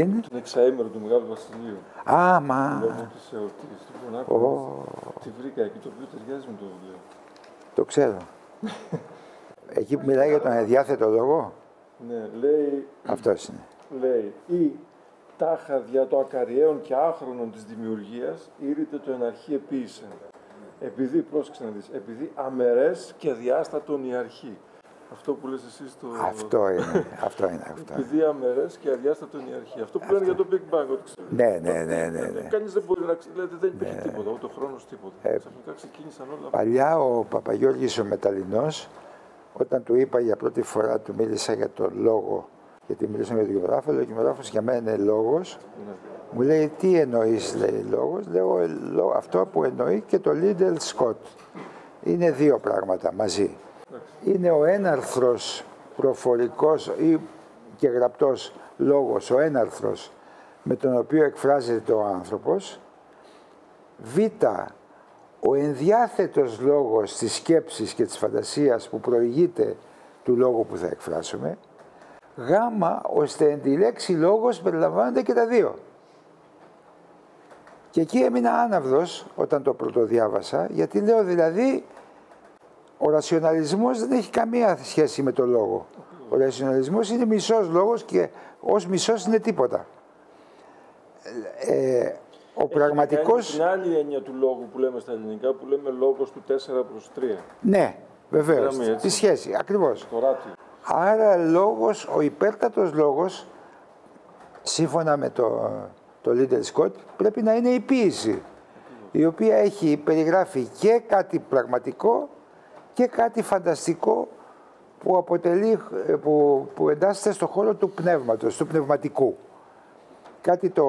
εξαήμερο. Τι είναι; Τον εξαήμερο του Μεγάλου Βασιλείου. Α, μα. Λόγω της εορτής. Λοιπόν, άκου. Τη βρήκα εκεί το οποίο ταιριάζει με το βιβλίο. Το ξέρω. Εκεί που μιλάει για τον αδιάθετο λόγο; Ναι, λέει, Αυτός είναι. λέει ή τάχα δια το ακαριαίων και άχρονων της δημιουργίας ήρυτε το εναρχή επίησεν. Επειδή, πρόσεξε να δεις, επειδή αμερές και αδιάστατον η αρχή. Αυτό που λες εσύ στο... Αυτό είναι. Αυτό είναι. Αυτό. Επειδή αμερές και αδιάστατον η αρχή. Αυτό που λένε για το Big Bang, ότι ξέρω. Ναι, ναι, ναι, ναι, ναι. Κανείς δεν μπορεί να ξέρει, δηλαδή δεν υπήρχε τίποτα, ούτε χρόνος τίποτα. Ε, Ξαφνικά ξεκίνησαν όλα αυτά. Παλιά ο Παπαγιώργης ο Μεταλλινός, όταν του είπα για πρώτη φορά, του μίλησα για το λόγο, γιατί μιλήσαμε για τον γεωγράφο, λέει ο γεωγράφος για μένα είναι λόγος. Ναι. Μου λέει τι εννοείς λέει λόγος, λέω «Ε, λό- αυτό που εννοεί και το Λίντελ Σκοτ. Είναι δύο πράγματα μαζί. Είναι ο έναρθρος προφορικός ή και γραπτός λόγος, ο έναρθρος με τον οποίο εκφράζεται ο άνθρωπος. Β, ο ενδιάθετος λόγος της σκέψης και της φαντασίας που προηγείται του λόγου που θα εκφράσουμε. Γ, ώστε εν τη λέξη λόγος περιλαμβάνονται και τα δύο. Και εκεί έμεινα άναυδος όταν το πρωτοδιάβασα, γιατί λέω δηλαδή ο ρασιοναλισμός δεν έχει καμία σχέση με το λόγο. Ο ρασιοναλισμός είναι μισός λόγος και ως μισός είναι τίποτα. Ε, ο πραγματικός... Την άλλη έννοια του λόγου που λέμε στα ελληνικά, που λέμε λόγος του 4 προς 3. Ναι, βεβαίως. Γραμμή, έτσι. Τη σχέση, ακριβώς. Το ράτι. Άρα λόγος, ο υπέρτατος λόγος, σύμφωνα με το, το Little Scott, πρέπει να είναι η ποίηση, η οποία έχει περιγράφει και κάτι πραγματικό και κάτι φανταστικό που, αποτελεί, ε, που, που εντάσσεται στο χώρο του πνεύματος, του πνευματικού. Κάτι το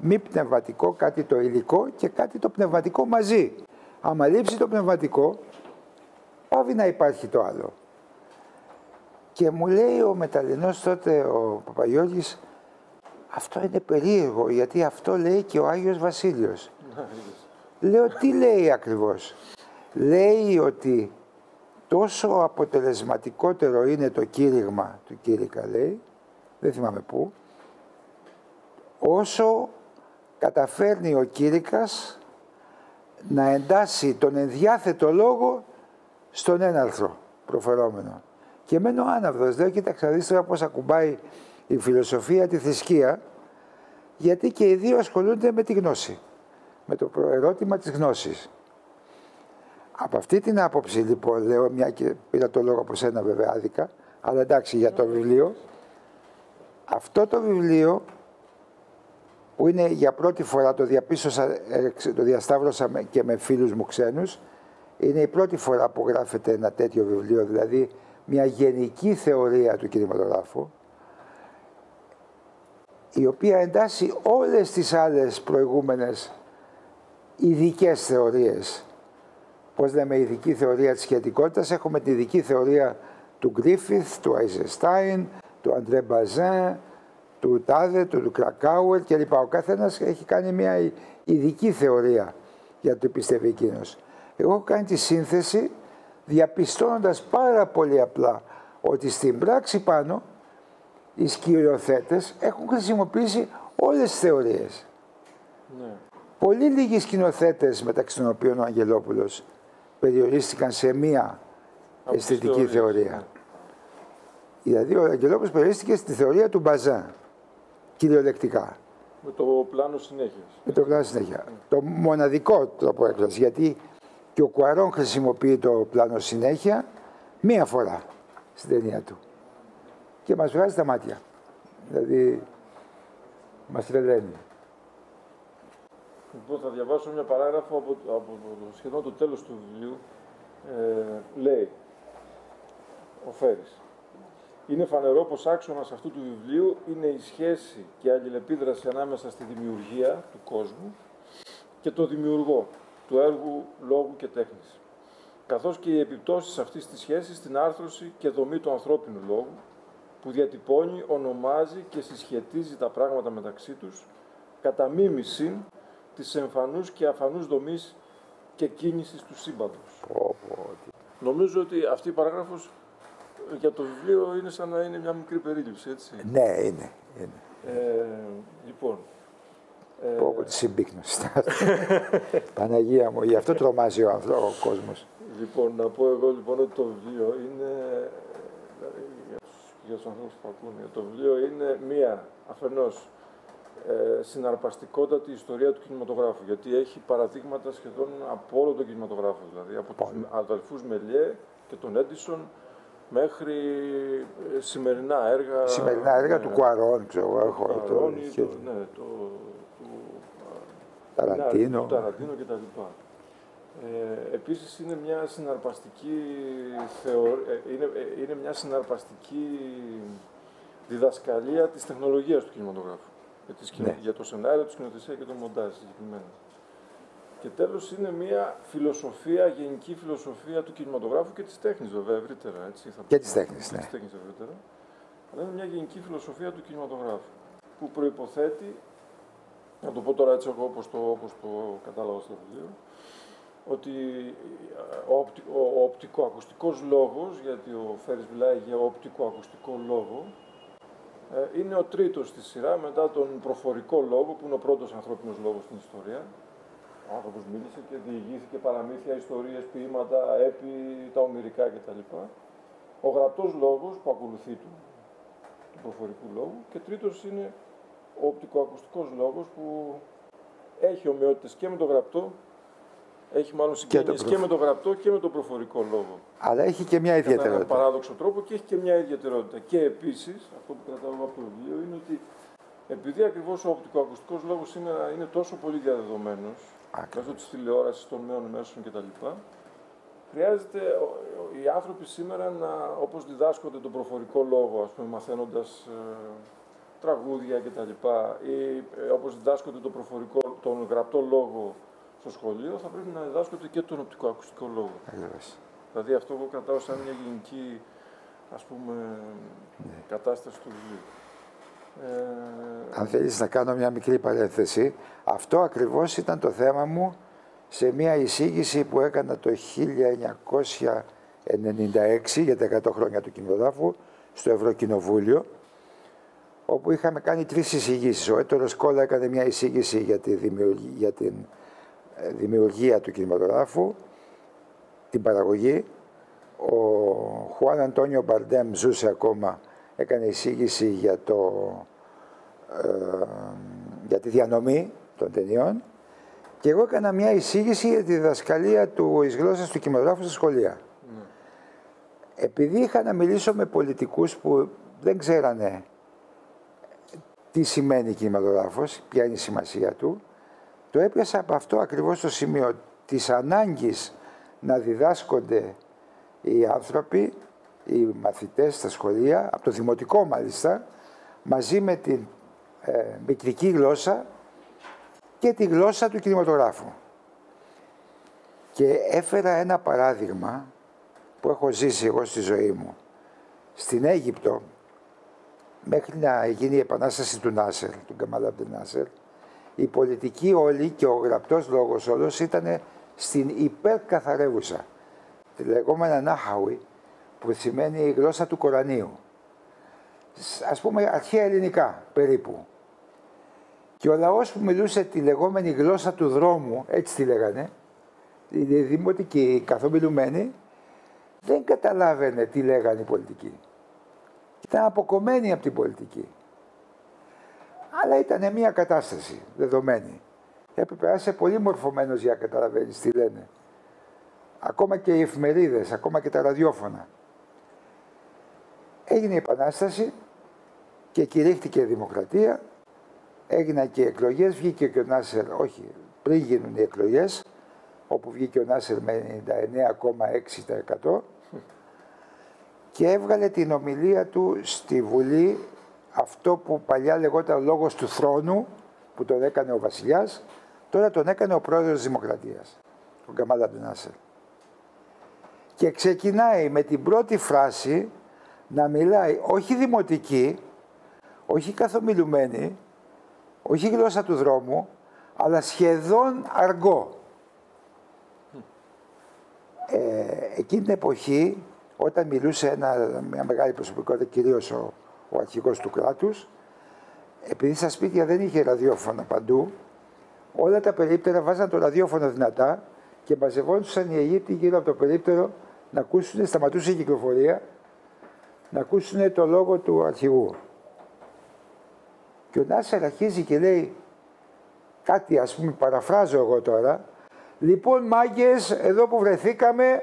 μη πνευματικό, κάτι το υλικό και κάτι το πνευματικό μαζί. Άμα λείψει το πνευματικό, πάβει να υπάρχει το άλλο. Και μου λέει ο Μεταλλινός τότε, ο Παπαγιώργης, αυτό είναι περίεργο, γιατί αυτό λέει και ο Άγιος Βασίλειος. Λέω, τι λέει ακριβώς. Λέει ότι τόσο αποτελεσματικότερο είναι το κήρυγμα του κήρυκα, λέει, δεν θυμάμαι πού, όσο καταφέρνει ο κήρυκας να εντάσει τον ενδιάθετο λόγο στον έναρθρο προφερόμενο. Και μένω άναυδος, λέω, κοίταξα, δεις τώρα πώς ακουμπάει η φιλοσοφία τη θρησκεία, γιατί και οι δύο ασχολούνται με τη γνώση, με το ερώτημα της γνώσης. Από αυτή την άποψη λοιπόν, λέω μια και πήρα το λόγο από σένα βέβαια άδικα, αλλά εντάξει για το βιβλίο, αυτό το βιβλίο που είναι για πρώτη φορά, το διαπίστωσα, το διασταύρωσα με- και με φίλους μου ξένους, είναι η πρώτη φορά που γράφεται ένα τέτοιο βιβλίο, δηλαδή μια γενική θεωρία του κινηματογράφου, η οποία εντάσσει όλες τις άλλες προηγούμενες ειδικές θεωρίες. Πώς λέμε ειδική θεωρία της σχετικότητας, έχουμε την ειδική θεωρία του Γκρίφιθ, του Αϊζεστάιν, του Αντρέ Μπαζέν, του Τάδε, του, του Κρακάουερ κλπ. Ο καθένας έχει κάνει μια ειδική θεωρία για το πιστεύει εκείνος. Εγώ έχω κάνει τη σύνθεση διαπιστώνοντας πάρα πολύ απλά ότι στην πράξη πάνω οι σκηνοθέτες έχουν χρησιμοποιήσει όλες τις θεωρίες. Ναι. Πολύ λίγοι σκηνοθέτες μεταξύ των οποίων ο Αγγελόπουλος περιορίστηκαν σε μία Από τις αισθητική θεωρίες, θεωρία. Δηλαδή ο Αγγελόπουλος περιορίστηκε στη θεωρία του Μπαζάν, κυριολεκτικά. Με το πλάνο συνέχεια. Με το πλάνο συνέχεια. Το μοναδικό τρόπο έκφρασης. Γιατί και ο Κουαρόν χρησιμοποιεί το πλάνο συνέχεια μία φορά στην ταινία του. Και μας βγάζει τα μάτια. Δηλαδή, μας τρελαίνει. Λοιπόν, θα διαβάσω μια παράγραφο από, από το σχεδόν το τέλος του βιβλίου. Ε, λέει, ο Φέρης, είναι φανερό πως άξονας αυτού του βιβλίου είναι η σχέση και αλληλεπίδραση ανάμεσα στη δημιουργία του κόσμου και το δημιουργό του έργου λόγου και τέχνης, καθώς και οι επιπτώσεις αυτής της σχέσης στην άρθρωση και δομή του ανθρώπινου λόγου, που διατυπώνει, ονομάζει και συσχετίζει τα πράγματα μεταξύ τους, κατά μίμηση της εμφανούς και αφανούς δομής και κίνησης του σύμπαντος. Πω, πω, τι- Νομίζω ότι αυτή η παράγραφος για το βιβλίο είναι σαν να είναι μια μικρή περίληψη, έτσι. Ναι, είναι. είναι. Ε, λοιπόν, ε... Πω από τη συμπίκνωση. Παναγία μου, γι' αυτό τρομάζει ο, ο κόσμος. Λοιπόν, να πω εγώ λοιπόν ότι το βιβλίο είναι, για τους ανθρώπους που ακούνε, το βιβλίο είναι μία αφενός ε, συναρπαστικότατη ιστορία του κινηματογράφου, γιατί έχει παραδείγματα σχεδόν από όλο τον κινηματογράφο, δηλαδή από τους αδελφούς Μελιέ και τον Έντισον μέχρι ε, σημερινά έργα. Σημερινά έργα του Κουαρών, ξέρω εγώ. Έχω το, το, ναι, το, του Ταραντίνο. Του Ταραντίνο κτλ. Ε, επίσης είναι μια συναρπαστική θεω... Ε, είναι, ε, είναι μια συναρπαστική διδασκαλία της τεχνολογίας του κινηματογράφου. Για, ναι. για το σενάριο, τη σκηνοθεσία και το μοντάζ συγκεκριμένα. Και τέλος είναι μια φιλοσοφία, γενική φιλοσοφία του κινηματογράφου και της τέχνης, βέβαια, ευρύτερα. Έτσι, θα και της τέχνης, ναι. Της τέχνης, ευρύτερα. Αλλά είναι μια γενική φιλοσοφία του κινηματογράφου που προποθέτει, να το πω τώρα έτσι εγώ όπως το, όπως το κατάλαβα στο βιβλίο, ότι ο, οπτι, ο, ο οπτικοακουστικός λόγος, γιατί ο Φέρης μιλάει για οπτικοακουστικό λόγο, ε, είναι ο τρίτος στη σειρά μετά τον προφορικό λόγο, που είναι ο πρώτος ανθρώπινος λόγος στην ιστορία. Ο άνθρωπος μίλησε και διηγήθηκε παραμύθια, ιστορίες, ποίηματα, έπι, τα ομυρικά κτλ. Ο γραπτός λόγος που ακολουθεί του, του προφορικού λόγου. Και τρίτος είναι ο οπτικοακουστικός λόγος που έχει ομοιότητες και με το γραπτό έχει μάλλον συγγένειε και, και, με το γραπτό και με το προφορικό λόγο. Αλλά έχει και μια ιδιαιτερότητα. Με έναν παράδοξο τρόπο και έχει και μια ιδιαιτερότητα. Και επίσης, αυτό που κρατάω από το βιβλίο είναι ότι επειδή ακριβώς ο οπτικοακουστικός λόγος σήμερα είναι τόσο πολύ διαδεδομένος μέσω της τηλεόρασης, των νέων μέσων κτλ. Χρειάζεται οι άνθρωποι σήμερα να, όπως διδάσκονται τον προφορικό λόγο, ας πούμε, μαθαίνοντας ε, τραγούδια κτλ. ή ε, όπως διδάσκονται τον, προφορικό, τον γραπτό λόγο στο σχολείο θα πρέπει να διδάσκονται και τον οπτικοακουστικό λόγο. Ακριβώς. Δηλαδή αυτό εγώ κρατάω σαν μια γενική ας πούμε, ναι. κατάσταση του βιβλίου. Ε... Αν θέλεις να κάνω μια μικρή παρένθεση, αυτό ακριβώς ήταν το θέμα μου σε μια εισήγηση που έκανα το 1996 για τα 100 χρόνια του κινηματογράφου στο Ευρωκοινοβούλιο όπου είχαμε κάνει τρεις εισηγήσεις. Ο Έτορος Κόλλα έκανε μια εισήγηση για, τη για την ε, δημιουργία του κινηματογράφου, την παραγωγή. Ο Χουάν Αντώνιο Μπαρντέμ ζούσε ακόμα, έκανε εισήγηση για, το, ε, για τη διανομή των ταινιών και εγώ έκανα μια εισήγηση για τη διδασκαλία του εις γλώσσας του κινηματογράφου στα σχολεία. Ναι. Επειδή είχα να μιλήσω με πολιτικούς που δεν ξέρανε τι σημαίνει κινηματογράφος, ποια είναι η σημασία του, το έπιασα από αυτό ακριβώς το σημείο της ανάγκης να διδάσκονται οι άνθρωποι, οι μαθητές στα σχολεία, από το δημοτικό μάλιστα, μαζί με την ε, μικρική γλώσσα και τη γλώσσα του κινηματογράφου. Και έφερα ένα παράδειγμα που έχω ζήσει εγώ στη ζωή μου. Στην Αίγυπτο, μέχρι να γίνει η επανάσταση του Νάσερ, του Καμάλα Νάσερ, η πολιτική όλη και ο γραπτός λόγος όλος ήταν στην υπερκαθαρεύουσα, τη λεγόμενα Νάχαουι, που σημαίνει η γλώσσα του Κορανίου. Ας πούμε αρχαία ελληνικά περίπου. Και ο λαός που μιλούσε τη λεγόμενη γλώσσα του δρόμου, έτσι τη λέγανε, οι δημοτικοί καθομιλουμένοι, δεν καταλάβαινε τι λέγανε οι πολιτικοί. Ήταν αποκομμένοι από την πολιτική αλλά ήταν μια κατάσταση δεδομένη. Έπρεπε να είσαι πολύ μορφωμένος για να καταλαβαίνεις τι λένε. Ακόμα και οι εφημερίδες, ακόμα και τα ραδιόφωνα. Έγινε η Επανάσταση και κηρύχθηκε η Δημοκρατία, έγιναν και οι εκλογές, βγήκε και ο Νάσερ, όχι, πριν γίνουν οι εκλογές, όπου βγήκε ο Νάσερ με 99,6% και έβγαλε την ομιλία του στη Βουλή αυτό που παλιά λεγόταν λόγος του θρόνου, που τον έκανε ο βασιλιάς, τώρα τον έκανε ο πρόεδρος της Δημοκρατίας, ο Γκαμάλ Αμπτενάσερ. Και ξεκινάει με την πρώτη φράση να μιλάει όχι δημοτική, όχι καθομιλουμένη, όχι γλώσσα του δρόμου, αλλά σχεδόν αργό. Ε, εκείνη την εποχή όταν μιλούσε ένα, μια μεγάλη προσωπικότητα, κυρίως ο, ο αρχηγός του κράτους, επειδή στα σπίτια δεν είχε ραδιόφωνα παντού, όλα τα περίπτερα βάζαν το ραδιόφωνο δυνατά και μαζευόντουσαν οι Αιγύπτιοι γύρω από το περίπτερο να ακούσουν, σταματούσε η κυκλοφορία, να ακούσουν το λόγο του αρχηγού. Και ο Νάσερ αρχίζει και λέει κάτι ας πούμε παραφράζω εγώ τώρα. Λοιπόν μάγκες εδώ που βρεθήκαμε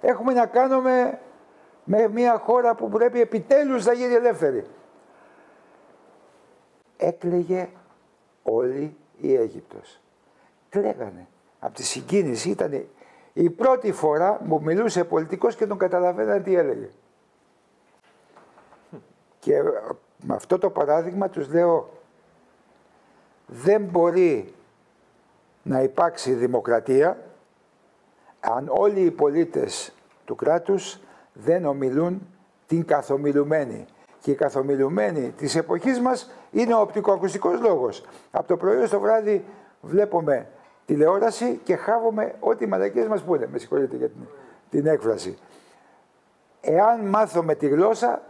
έχουμε να κάνουμε με μια χώρα που πρέπει επιτέλους να γίνει ελεύθερη. Έκλαιγε όλη η Αίγυπτος. Κλαίγανε. Από τη συγκίνηση ήταν η πρώτη φορά που μιλούσε πολιτικός και τον καταλαβαίνανε τι έλεγε. Και με αυτό το παράδειγμα τους λέω δεν μπορεί να υπάρξει δημοκρατία αν όλοι οι πολίτες του κράτους δεν ομιλούν την καθομιλουμένη. Και η καθομιλουμένη της εποχής μας είναι ο οπτικοακουστικός λόγος. Από το πρωί στο βράδυ βλέπουμε τηλεόραση και χάβουμε ό,τι οι μαλακίες μας πούνε. Με συγχωρείτε για την, την έκφραση. Εάν μάθουμε τη γλώσσα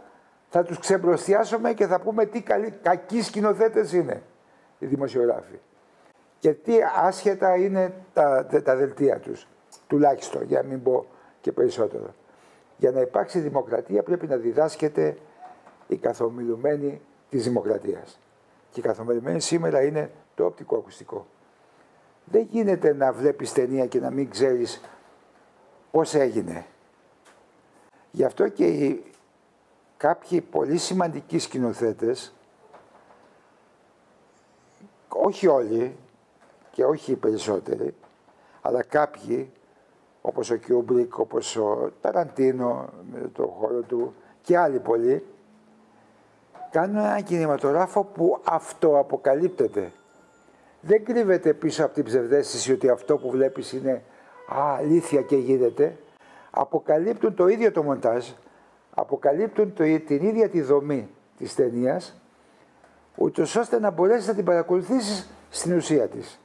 θα τους ξεμπροστιάσουμε και θα πούμε τι καλοί, κακοί σκηνοθέτες είναι οι δημοσιογράφοι. Και τι άσχετα είναι τα, τα δελτία τους, τουλάχιστον, για να μην πω και περισσότερο. Για να υπάρξει δημοκρατία πρέπει να διδάσκεται η καθομιλουμένη της δημοκρατίας. Και η καθομιλουμένη σήμερα είναι το οπτικοακουστικό. Δεν γίνεται να βλέπεις ταινία και να μην ξέρεις πώς έγινε. Γι' αυτό και οι, κάποιοι πολύ σημαντικοί σκηνοθέτες, όχι όλοι και όχι οι περισσότεροι, αλλά κάποιοι, όπως ο Κιούμπρικ, όπως ο Ταραντίνο με τον τρόπο του και άλλοι πολλοί, κάνουν ένα κινηματογράφο που αυτοαποκαλύπτεται. Δεν κρύβεται πίσω από την ψευδέστηση ότι αυτό που βλέπεις είναι α, αλήθεια και γίνεται. Αποκαλύπτουν το ίδιο το μοντάζ, αποκαλύπτουν το, την ίδια τη δομή της ταινίας, ούτως ώστε να μπορέσεις να την παρακολουθήσεις στην ουσία της,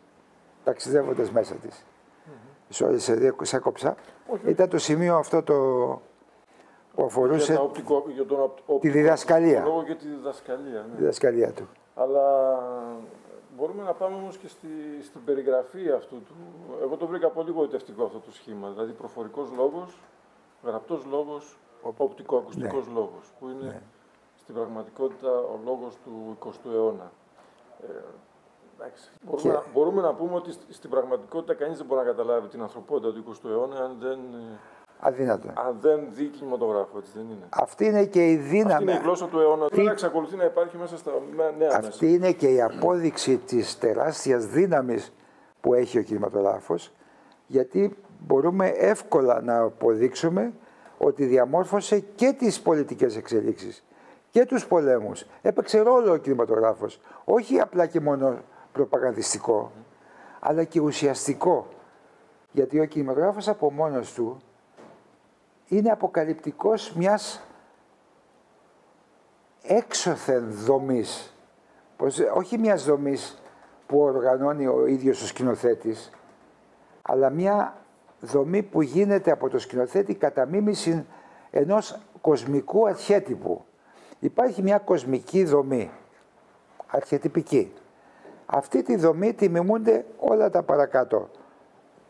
ταξιδεύοντας μέσα της. Mm-hmm. Sorry, σε, σε έκοψα. Ήταν το σημείο αυτό το, που αφορούσε για οπτικο, για τον οπτικο, τη διδασκαλία. Λόγω για τη διδασκαλία. Ναι. διδασκαλία του. Αλλά μπορούμε να πάμε όμως και στη, στην περιγραφή αυτού του... Εγώ το βρήκα πολύ γοητευτικό αυτό το σχήμα. Δηλαδή προφορικός λόγος, γραπτός λόγος, οπτικοακουστικός ναι. λόγος, που είναι ναι. στην πραγματικότητα ο λόγος του 20ου αιώνα. Ε, Μπορούμε, και... να, μπορούμε να πούμε ότι στην πραγματικότητα κανείς δεν μπορεί να καταλάβει την ανθρωπότητα του 20ου αιώνα αν δεν ε, Αδύνατο. Αν δεν δει κινηματογράφο, έτσι δεν είναι. Αυτή είναι και η δύναμη. Αυτή είναι η γλώσσα του αιώνα. Τι... να εξακολουθεί να υπάρχει μέσα στα νέα Αυτή μέσα. είναι και η απόδειξη της τεράστιας δύναμης που έχει ο κινηματογράφος, γιατί μπορούμε εύκολα να αποδείξουμε ότι διαμόρφωσε και τις πολιτικές εξελίξεις και τους πολέμους. Έπαιξε ρόλο ο κινηματογράφος. Όχι απλά και μόνο προπαγανδιστικό, αλλά και ουσιαστικό. Γιατί ο κινηματογράφος από μόνος του είναι αποκαλυπτικός μιας έξωθεν δομής. όχι μιας δομής που οργανώνει ο ίδιος ο σκηνοθέτης, αλλά μια δομή που γίνεται από το σκηνοθέτη κατά μίμηση ενός κοσμικού αρχέτυπου. Υπάρχει μια κοσμική δομή, αρχετυπική. Αυτή τη δομή τη μιμούνται όλα τα παρακάτω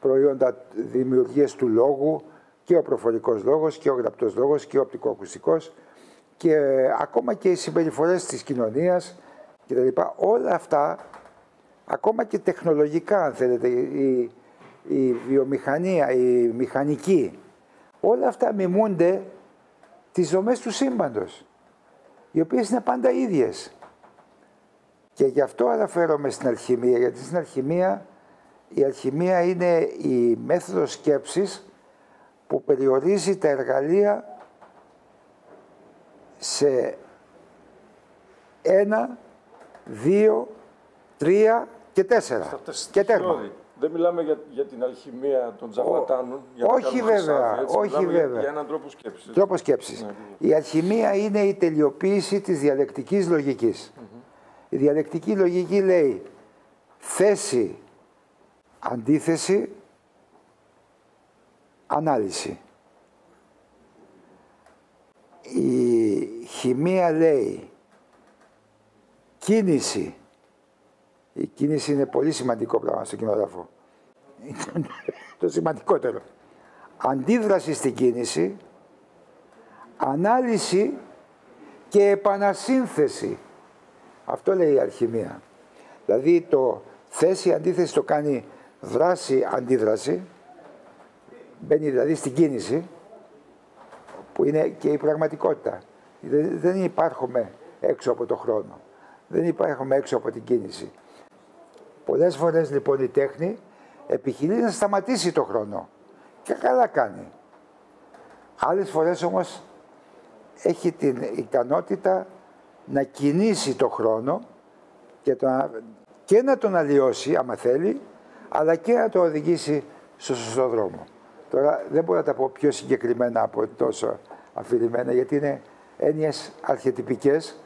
προϊόντα δημιουργίες του λόγου, και ο προφορικός λόγος και ο γραπτός λόγος και ο οπτικοακουστικός και ακόμα και οι συμπεριφορές της κοινωνίας κτλ. Όλα αυτά, ακόμα και τεχνολογικά αν θέλετε, η, η βιομηχανία, η μηχανική, όλα αυτά μιμούνται τις δομές του σύμπαντος, οι οποίες είναι πάντα ίδιες. Και γι' αυτό αναφέρομαι στην αλχημία, γιατί στην αλχημία η αλχημία είναι η μέθοδος σκέψης που περιορίζει τα εργαλεία σε ένα, δύο, τρία και τέσσερα. Και τέρμα. Δεν μιλάμε για, για την αλχημία των τζαρλατάνων. όχι βέβαια, έτσι. όχι βέβαια. Για έναν τρόπο σκέψης. Τρόπο σκέψης. Ναι, η αλχημία είναι η τελειοποίηση της διαλεκτικής λογικής. Η διαλεκτική λογική λέει θέση, αντίθεση, ανάλυση. η χημεία λέει κίνηση. Η κίνηση είναι πολύ σημαντικό πράγμα στο κοινογράφο. το σημαντικότερο. Αντίδραση στην κίνηση, ανάλυση και επανασύνθεση. Αυτό λέει η αλχημία. Δηλαδή το θέση αντίθεση το κάνει δράση αντίδραση, μπαίνει δηλαδή στην κίνηση, που είναι και η πραγματικότητα. Δεν υπάρχουμε έξω από το χρόνο. Δεν υπάρχουμε έξω από την κίνηση. Πολλές φορές λοιπόν η τέχνη επιχειρεί να σταματήσει το χρόνο. Και καλά κάνει. Άλλες φορές όμως έχει την ικανότητα να κινήσει το χρόνο και, το, και να τον αλλοιώσει άμα θέλει, αλλά και να το οδηγήσει στο σωστό δρόμο. Τώρα δεν μπορώ να τα πω πιο συγκεκριμένα από τόσο αφηρημένα, γιατί είναι έννοιες αρχιετυπικές,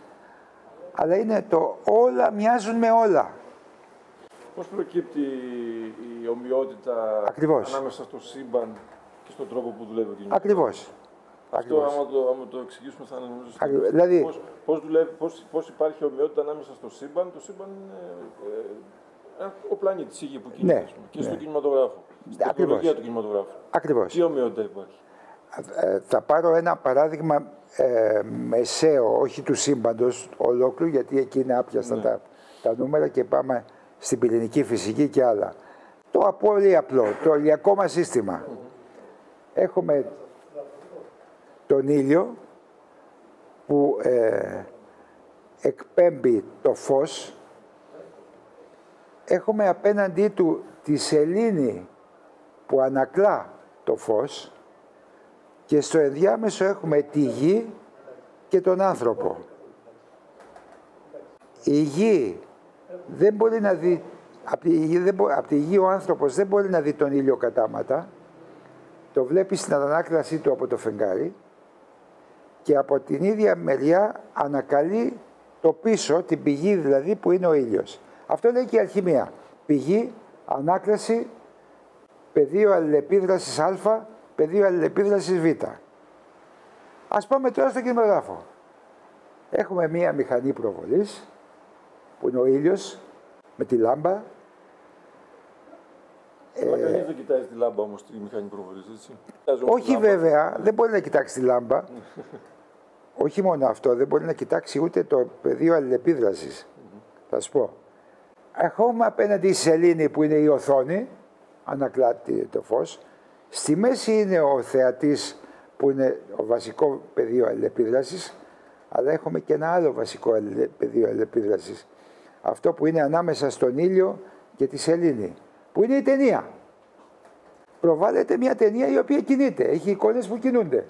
αλλά είναι το όλα μοιάζουν με όλα. Πώς προκύπτει η ομοιότητα Ακριβώς. ανάμεσα στο σύμπαν και στον τρόπο που δουλεύει ο κοινωνικός. Ακριβώς. Αυτό, άμα το, άμα το εξηγήσουμε, θα είναι νομίζω. Ακριβώς. Δηλαδή... Πώς, πώς, δουλεύει, πώς, πώς υπάρχει ομοιότητα ανάμεσα στο σύμπαν. Το σύμπαν είναι ε, ε, ο πλανήτης, η γη που κινείται. Ναι, και ναι. στον κινηματογράφο. Στην τεχνολογία του κινηματογράφου. Ακριβώς. Τι ομοιότητα υπάρχει; Ε, θα πάρω ένα παράδειγμα ε, μεσαίο, όχι του σύμπαντος ολόκληρου, γιατί εκεί είναι άπιαστα Ναι. τα, τα νούμερα και πάμε στην πυρηνική φυσική και άλλα. Το πολύ απλό, το ηλιακό μας σύστημα. Έχουμε τον ήλιο που ε, εκπέμπει το φως. Έχουμε απέναντί του τη σελήνη που ανακλά το φως και στο ενδιάμεσο έχουμε τη γη και τον άνθρωπο. Η γη δεν μπορεί να δει, από τη, γη, δεν μπο- απ' τη γη ο άνθρωπος δεν μπορεί να δει τον ήλιο κατάματα, το βλέπει στην ανάκλασή του από το φεγγάρι και από την ίδια μεριά ανακαλεί το πίσω, την πηγή δηλαδή που είναι ο ήλιος. Αυτό λέει και η αλχημία. Πηγή, ανάκλαση, πεδίο αλληλεπίδρασης α, πεδίο αλληλεπίδρασης β. Ας πάμε τώρα στο κινηματογράφο. Έχουμε μία μηχανή προβολής, που είναι ο ήλιος, με τη λάμπα. Αλλά κανείς δεν κοιτάζει τη λάμπα όμως τη μηχανή προβολής, έτσι; Κοιτάζει όμως τη Όχι λάμπα. βέβαια, δεν μπορεί να κοιτάξει τη λάμπα. Όχι μόνο αυτό, δεν μπορεί να κοιτάξει ούτε το πεδίο αλληλεπίδρασης. Θα σου πω. Έχουμε απέναντι η σελήνη που είναι η οθόνη, ανακλά τη- το φως. Στη μέση είναι ο θεατής που είναι ο βασικό πεδίο αλληλεπίδρασης, αλλά έχουμε και ένα άλλο βασικό αλληλε- πεδίο αλληλεπίδρασης. Αυτό που είναι ανάμεσα στον ήλιο και τη σελήνη, που είναι η ταινία προβάλλεται μια ταινία η οποία κινείται, έχει εικόνες που κινούνται.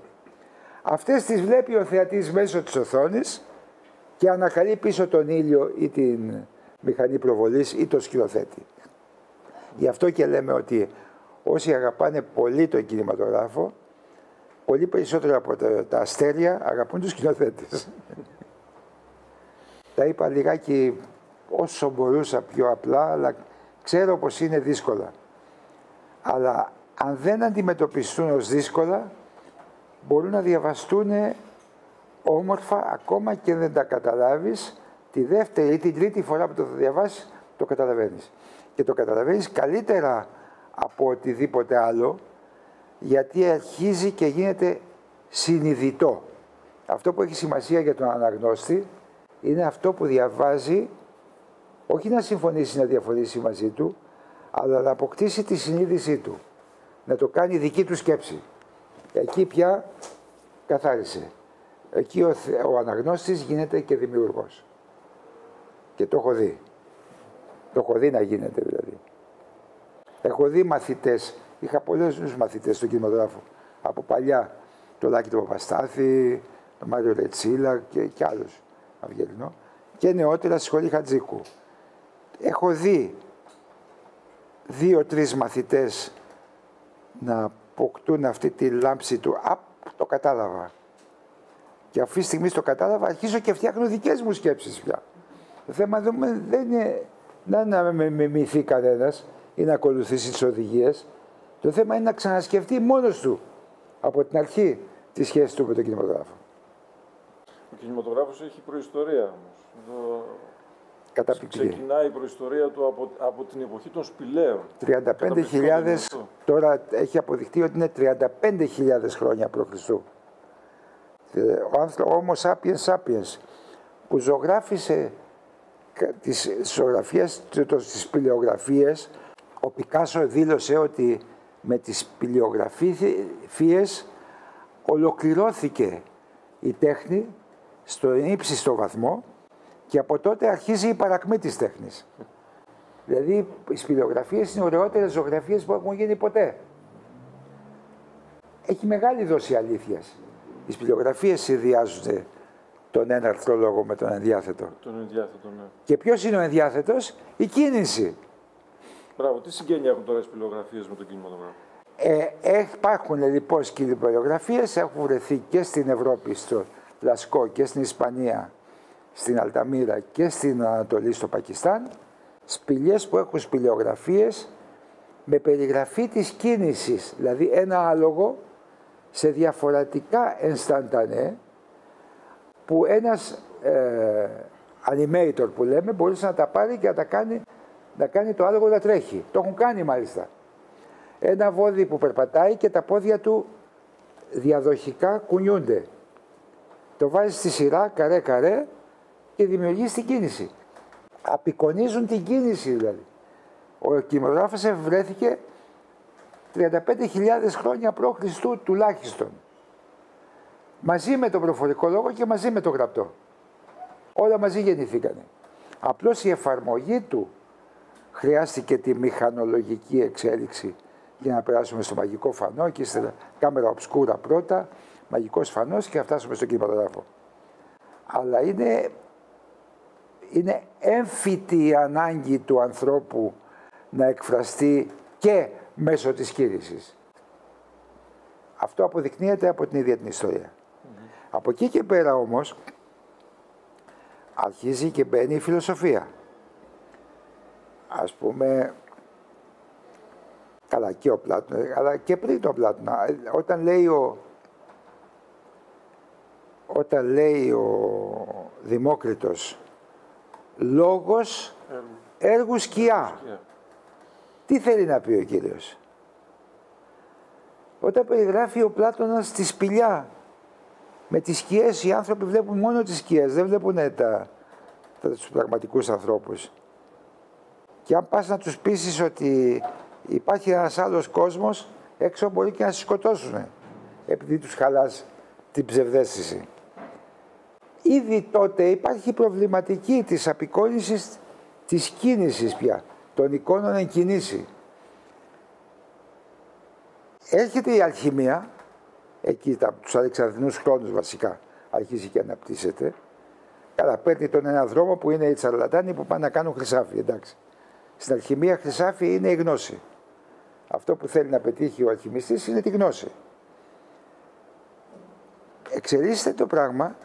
Αυτές τις βλέπει ο θεατής μέσω της οθόνης και ανακαλεί πίσω τον ήλιο ή την μηχανή προβολής ή τον σκηνοθέτη. Γι' αυτό και λέμε ότι όσοι αγαπάνε πολύ τον κινηματογράφο, πολύ περισσότερο από τα, τα αστέρια αγαπούν τους σκηνοθέτες. τα είπα λιγάκι όσο μπορούσα πιο απλά, αλλά ξέρω πως είναι δύσκολα. Αλλά αν δεν αντιμετωπιστούν ως δύσκολα, μπορούν να διαβαστούν όμορφα ακόμα και δεν τα καταλάβεις. Τη δεύτερη ή την τρίτη φορά που το θα διαβάσεις, το καταλαβαίνεις. Και το καταλαβαίνεις καλύτερα από οτιδήποτε άλλο, γιατί αρχίζει και γίνεται συνειδητό. Αυτό που έχει σημασία για τον αναγνώστη είναι αυτό που διαβάζει, όχι να συμφωνήσει να διαφωνήσει μαζί του, αλλά να αποκτήσει τη συνείδησή του. Να το κάνει δική του σκέψη. Εκεί πια καθάρισε. Εκεί ο, θε- ο αναγνώστης γίνεται και δημιουργός. Και το έχω δει. Το έχω δει να γίνεται δηλαδή. Έχω δει μαθητές, είχα πολλούς μαθητές στο κινηματογράφο. Από παλιά, το Λάκη του Παπαστάθη, τον Μάριο Ρετσίλα και, και άλλους Αυγελινό. Και νεότερα στη σχολή Χατζίκου. Έχω δει δύο-τρεις μαθητές να αποκτούν αυτή τη λάμψη του. Α, το κατάλαβα. Και αυτή τη στιγμή το κατάλαβα, αρχίζω και φτιάχνω δικές μου σκέψεις πια. Το θέμα δεν με- δεν είναι να, να με μιμηθεί κανένας ή να ακολουθήσει τις οδηγίες. Το θέμα είναι να ξανασκεφτεί μόνος του από την αρχή τη σχέση του με τον κινηματογράφο. Ο κινηματογράφος έχει προϊστορία όμως. Εδώ Καταπληκτική. ξεκινάει η προϊστορία του από, από την εποχή των σπηλαίων. 35.000, Καταπληκτικό αυτό. τώρα έχει αποδειχτεί ότι είναι 35.000 χρόνια π.Χ. Ε, Ο άνθρωπο Homo sapiens sapiens που ζωγράφισε κα- τις ζωγραφίες, το- το- τις σπηλαιογραφίες, ο Πικάσο δήλωσε ότι με τις σπηλαιογραφίες ολοκληρώθηκε η τέχνη στο ύψιστο βαθμό και από τότε αρχίζει η παρακμή της τέχνης. Δηλαδή οι σπηλαιογραφίες είναι οι ωραιότερες ζωγραφίες που έχουν γίνει ποτέ. Έχει μεγάλη δόση αλήθειας. Οι σπηλαιογραφίες συνδυάζουν τον έναρθρο λόγο με τον ενδιάθετο. Τον ενδιάθετο, ναι. Και ποιος είναι ο ενδιάθετος; Η κίνηση. Μπράβο, τι συγγένεια έχουν τώρα οι σπηλογραφίες με τον κινηματογράφο. Ε, έχ- υπάρχουν λοιπόν σκυλιογραφίες, έχουν βρεθεί και στην Ευρώπη, στο Λασκό και στην Ισπανία, στην Αλταμίρα και στην Ανατολή, στο Πακιστάν, σπηλιές που έχουν σπηλιογραφίες με περιγραφή της κίνησης, δηλαδή ένα άλογο σε διαφορετικά ενσταντανέ που ένας ε, animator που λέμε μπορούσε να τα πάρει και να τα κάνει, να κάνει το άλογο να τρέχει. Το έχουν κάνει μάλιστα ένα βόδι που περπατάει και τα πόδια του διαδοχικά κουνιούνται. Το βάζεις στη σειρά καρέ καρέ και δημιουργείς την κίνηση. Απεικονίζουν την κίνηση δηλαδή. Ο κινηματογράφος βρέθηκε 35.000 χρόνια π.Χ. τουλάχιστον. Μαζί με τον προφορικό λόγο και μαζί με το γραπτό. Όλα μαζί γεννηθήκανε. Απλώς η εφαρμογή του χρειάστηκε τη μηχανολογική εξέλιξη για να περάσουμε στο μαγικό φανό και στην κάμερα οψκούρα πρώτα, μαγικός φανός και να φτάσουμε στον κινηματογράφο. Αλλά είναι, είναι έμφυτη η ανάγκη του ανθρώπου να εκφραστεί και μέσω της κίνησης. Αυτό αποδεικνύεται από την ίδια την ιστορία. Από εκεί και πέρα όμως αρχίζει και μπαίνει η φιλοσοφία. Ας πούμε, καλά και ο Πλάτων, αλλά και πριν τον Πλάτωνα, όταν λέει ο, όταν λέει ο Δημόκριτος λόγος Έργο. έργου σκιά. Yeah. Τι θέλει να πει ο κύριος; Όταν περιγράφει ο Πλάτωνας τη σπηλιά με τις σκιές οι άνθρωποι βλέπουν μόνο τις σκιές, δεν βλέπουν τα, τα, τους πραγματικούς ανθρώπους. Και αν πας να τους πείσεις ότι υπάρχει ένας άλλος κόσμος, έξω μπορεί και να σε σκοτώσουν, επειδή τους χαλάς την ψευδέστηση. Ήδη τότε υπάρχει προβληματική της απεικόνησης της κίνησης πια, των εικόνων εν κινήσει. Έρχεται η αλχημία, εκεί τα, τους Αλεξανδρινούς χρόνους βασικά, αρχίζει και αναπτύσσεται. Καλά, παίρνει τον ένα δρόμο που είναι οι τσαρλατάνοι που πάνε να κάνουν χρυσάφι, εντάξει. Στην αλχημία χρυσάφι είναι η γνώση. Αυτό που θέλει να πετύχει ο αλχημιστής είναι τη γνώση. Εξελίσσεται το πράγμα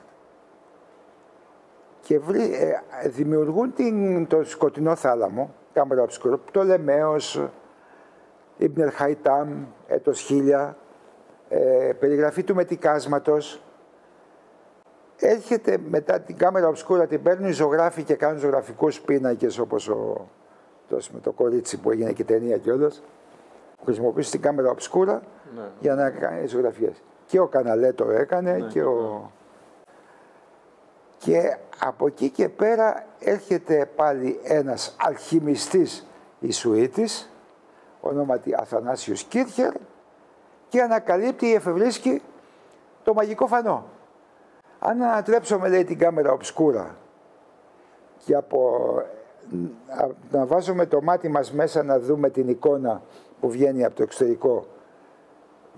και βρει- ε, δημιουργούν την, το σκοτεινό θάλαμο, κάμερα οψκούρο, Πτολεμαίος, Ιμπνερ Χαϊτάμ, έτος 1000, ε, περιγραφή του μετικάσματος. Έρχεται μετά την κάμερα οψκούρα, την παίρνουν οι ζωγράφοι και κάνουν ζωγραφικούς πίνακες όπως ο, το, με το κορίτσι που έγινε και ταινία κιόλας. Χρησιμοποιήσει την κάμερα οψκούρα Ναι. για να κάνεις ζωγραφίες. Και ο Καναλέ το έκανε Ναι, και ο... Και από εκεί και πέρα έρχεται πάλι ένας αλχημιστής Ισουήτης, ονόματι Αθανάσιος Κίρχερ, και ανακαλύπτει, εφευρίσκει το μαγικό φανό. Αν ανατρέψουμε, λέει, την κάμερα οψκούρα και από, να, να βάζουμε το μάτι μας μέσα να δούμε την εικόνα που βγαίνει από το εξωτερικό,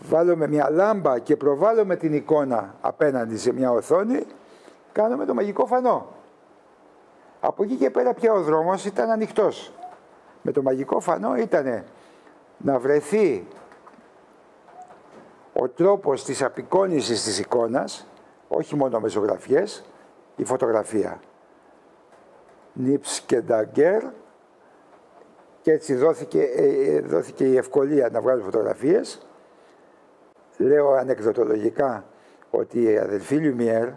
βάλουμε μια λάμπα και προβάλλουμε την εικόνα απέναντι σε μια οθόνη, κάνουμε το μαγικό φανό. Από εκεί και πέρα πια ο δρόμος ήταν ανοιχτός. Με το μαγικό φανό ήταν να βρεθεί ο τρόπος της απεικόνησης της εικόνας, όχι μόνο με ζωγραφιές, η φωτογραφία. Νίψ και Νταγκέρ και έτσι δόθηκε, ε, ε, δόθηκε η ευκολία να βγάλουν φωτογραφίες. Λέω ανεκδοτολογικά ότι η αδελφή Λουμιέρ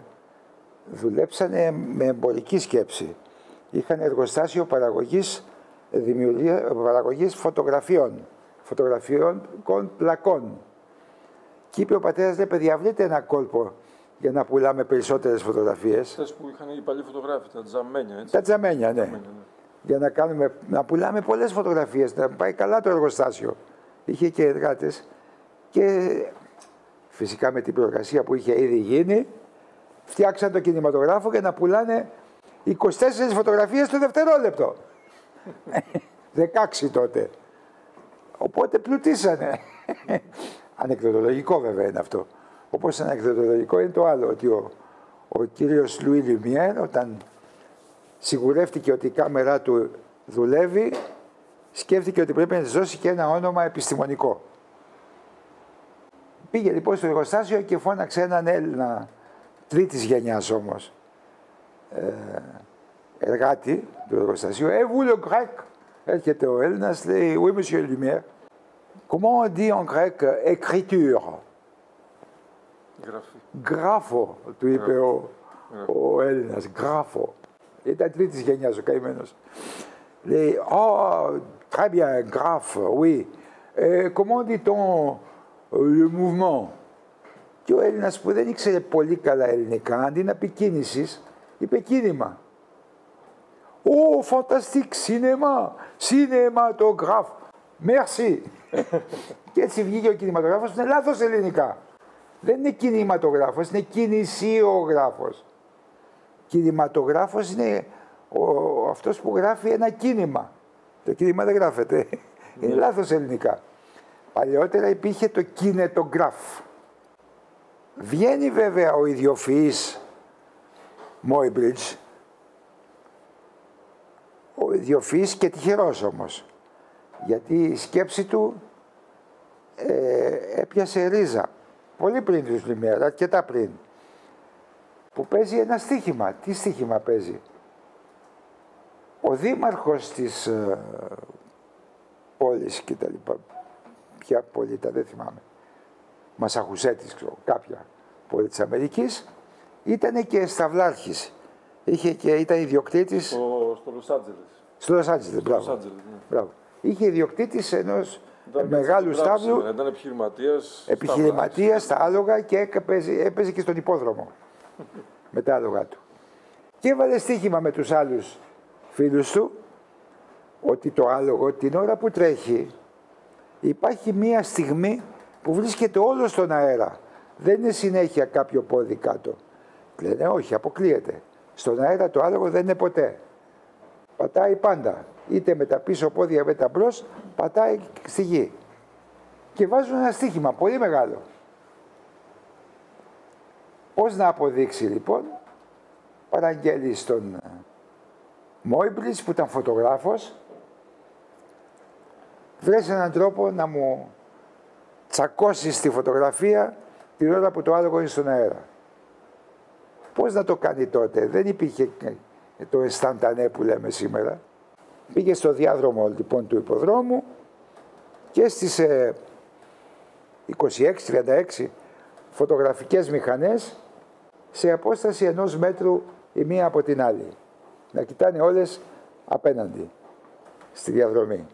δουλέψανε με εμπορική σκέψη. Είχαν εργοστάσιο παραγωγής, δημιουργία, παραγωγής φωτογραφιών, φωτογραφιών πλακών. Και είπε ο πατέρας, λέει, παιδιά, βρείτε ένα κόλπο για να πουλάμε περισσότερες φωτογραφίες. Αυτές που είχαν οι παλιοί φωτογράφοι, τα τζαμένια, έτσι. Τα τζαμένια, ναι. Τζαμένια, ναι. Για να, κάνουμε, να πουλάμε πολλές φωτογραφίες, να πάει καλά το εργοστάσιο. Είχε και εργάτες και φυσικά με την προεργασία που είχε ήδη γίνει, φτιάξαν το κινηματογράφο για να πουλάνε 24 φωτογραφίες το δευτερόλεπτο. 16 τότε. Οπότε πλουτίσανε. Ανεκδοτολογικό βέβαια είναι αυτό. Όπως ανεκδοτολογικό είναι το άλλο, ότι ο, ο κύριος Λουί Λιμιέρ όταν σιγουρεύτηκε ότι η κάμερά του δουλεύει, σκέφτηκε ότι πρέπει να της δώσει και ένα όνομα επιστημονικό. Πήγε λοιπόν στο εργοστάσιο και φώναξε έναν Έλληνα τρίτης γενιάς όμως ε, εργάτη του εργοστασίου. Ε, vous le grec. Έρχεται ο Έλληνας, λέει, oui, monsieur Lumière. Comment on dit en grec écriture. Γραφή. Γράφω, του είπε ο, ο Έλληνας, γράφω. Ήταν τρίτης γενιάς ο καημένος. Λέει, oh, très bien, graphe, oui. Ε, comment dit-on le mouvement. Και ο Έλληνας που δεν ήξερε πολύ καλά ελληνικά, αντί να πει κίνηση, είπε κίνημα. Ω, φανταστικ, σινεμά, σινεματογράφ. Merci. και έτσι βγήκε ο κινηματογράφος, είναι λάθος ελληνικά. Δεν είναι κινηματογράφος, είναι κινησιογράφος. Κινηματογράφος είναι ο, αυτός που γράφει ένα κίνημα. Το κίνημα δεν γράφεται. Είναι λάθος ελληνικά. Παλαιότερα υπήρχε το κινετογράφ. Βγαίνει βέβαια ο ιδιοφυής Μόιμπριτζ, ο ιδιοφυής και τυχερός όμως, γιατί η σκέψη του ε, έπιασε ρίζα, πολύ πριν τους Λιμέρα, αρκετά πριν, που παίζει ένα στίχημα. Τι στίχημα παίζει; Ο δήμαρχος της ε, πόλης και τα λοιπά, ποια πόλη ήταν, δεν θυμάμαι. Μασαχουσέτης, ξέρω, κάποια πόλη της Αμερικής, ήταν και σταυλάρχης. Είχε και, ήταν ιδιοκτήτης... Στο, στο Λος Άντζελες. Στο Λος Άντζελες, μπράβο. Los Angeles, ναι. μπράβο. Είχε ιδιοκτήτης ενός Ήταν μεγάλου στην πράξη, στάβλου, ναι, Ήταν επιχειρηματίας. επιχειρηματίας στα άλογα και έπαιζε, έπαιζε και στον υπόδρομο με τα άλογα του. Και έβαλε στοίχημα με τους άλλους φίλους του ότι το άλογο την ώρα που τρέχει υπάρχει μία στιγμή που βρίσκεται όλο στον αέρα. Δεν είναι συνέχεια κάποιο πόδι κάτω. Λένε όχι, αποκλείεται. Στον αέρα το άλογο δεν είναι ποτέ. Πατάει πάντα. Είτε με τα πίσω πόδια είτε με τα μπρος, πατάει στη γη. Και βάζουν ένα στοίχημα πολύ μεγάλο. Πώς να αποδείξει λοιπόν, παραγγέλει στον Μόιμπλης που ήταν φωτογράφος, βρες έναν τρόπο να μου τσακώσει τη φωτογραφία την ώρα που το άλογο είναι στον αέρα. Πώς να το κάνει τότε, δεν υπήρχε το αισθαντανέ που λέμε σήμερα. Πήγε στο διάδρομο λοιπόν του υποδρόμου και στις ε, 26-36 φωτογραφικές μηχανές σε απόσταση ενός μέτρου η μία από την άλλη. Να κοιτάνε όλες απέναντι στη διαδρομή.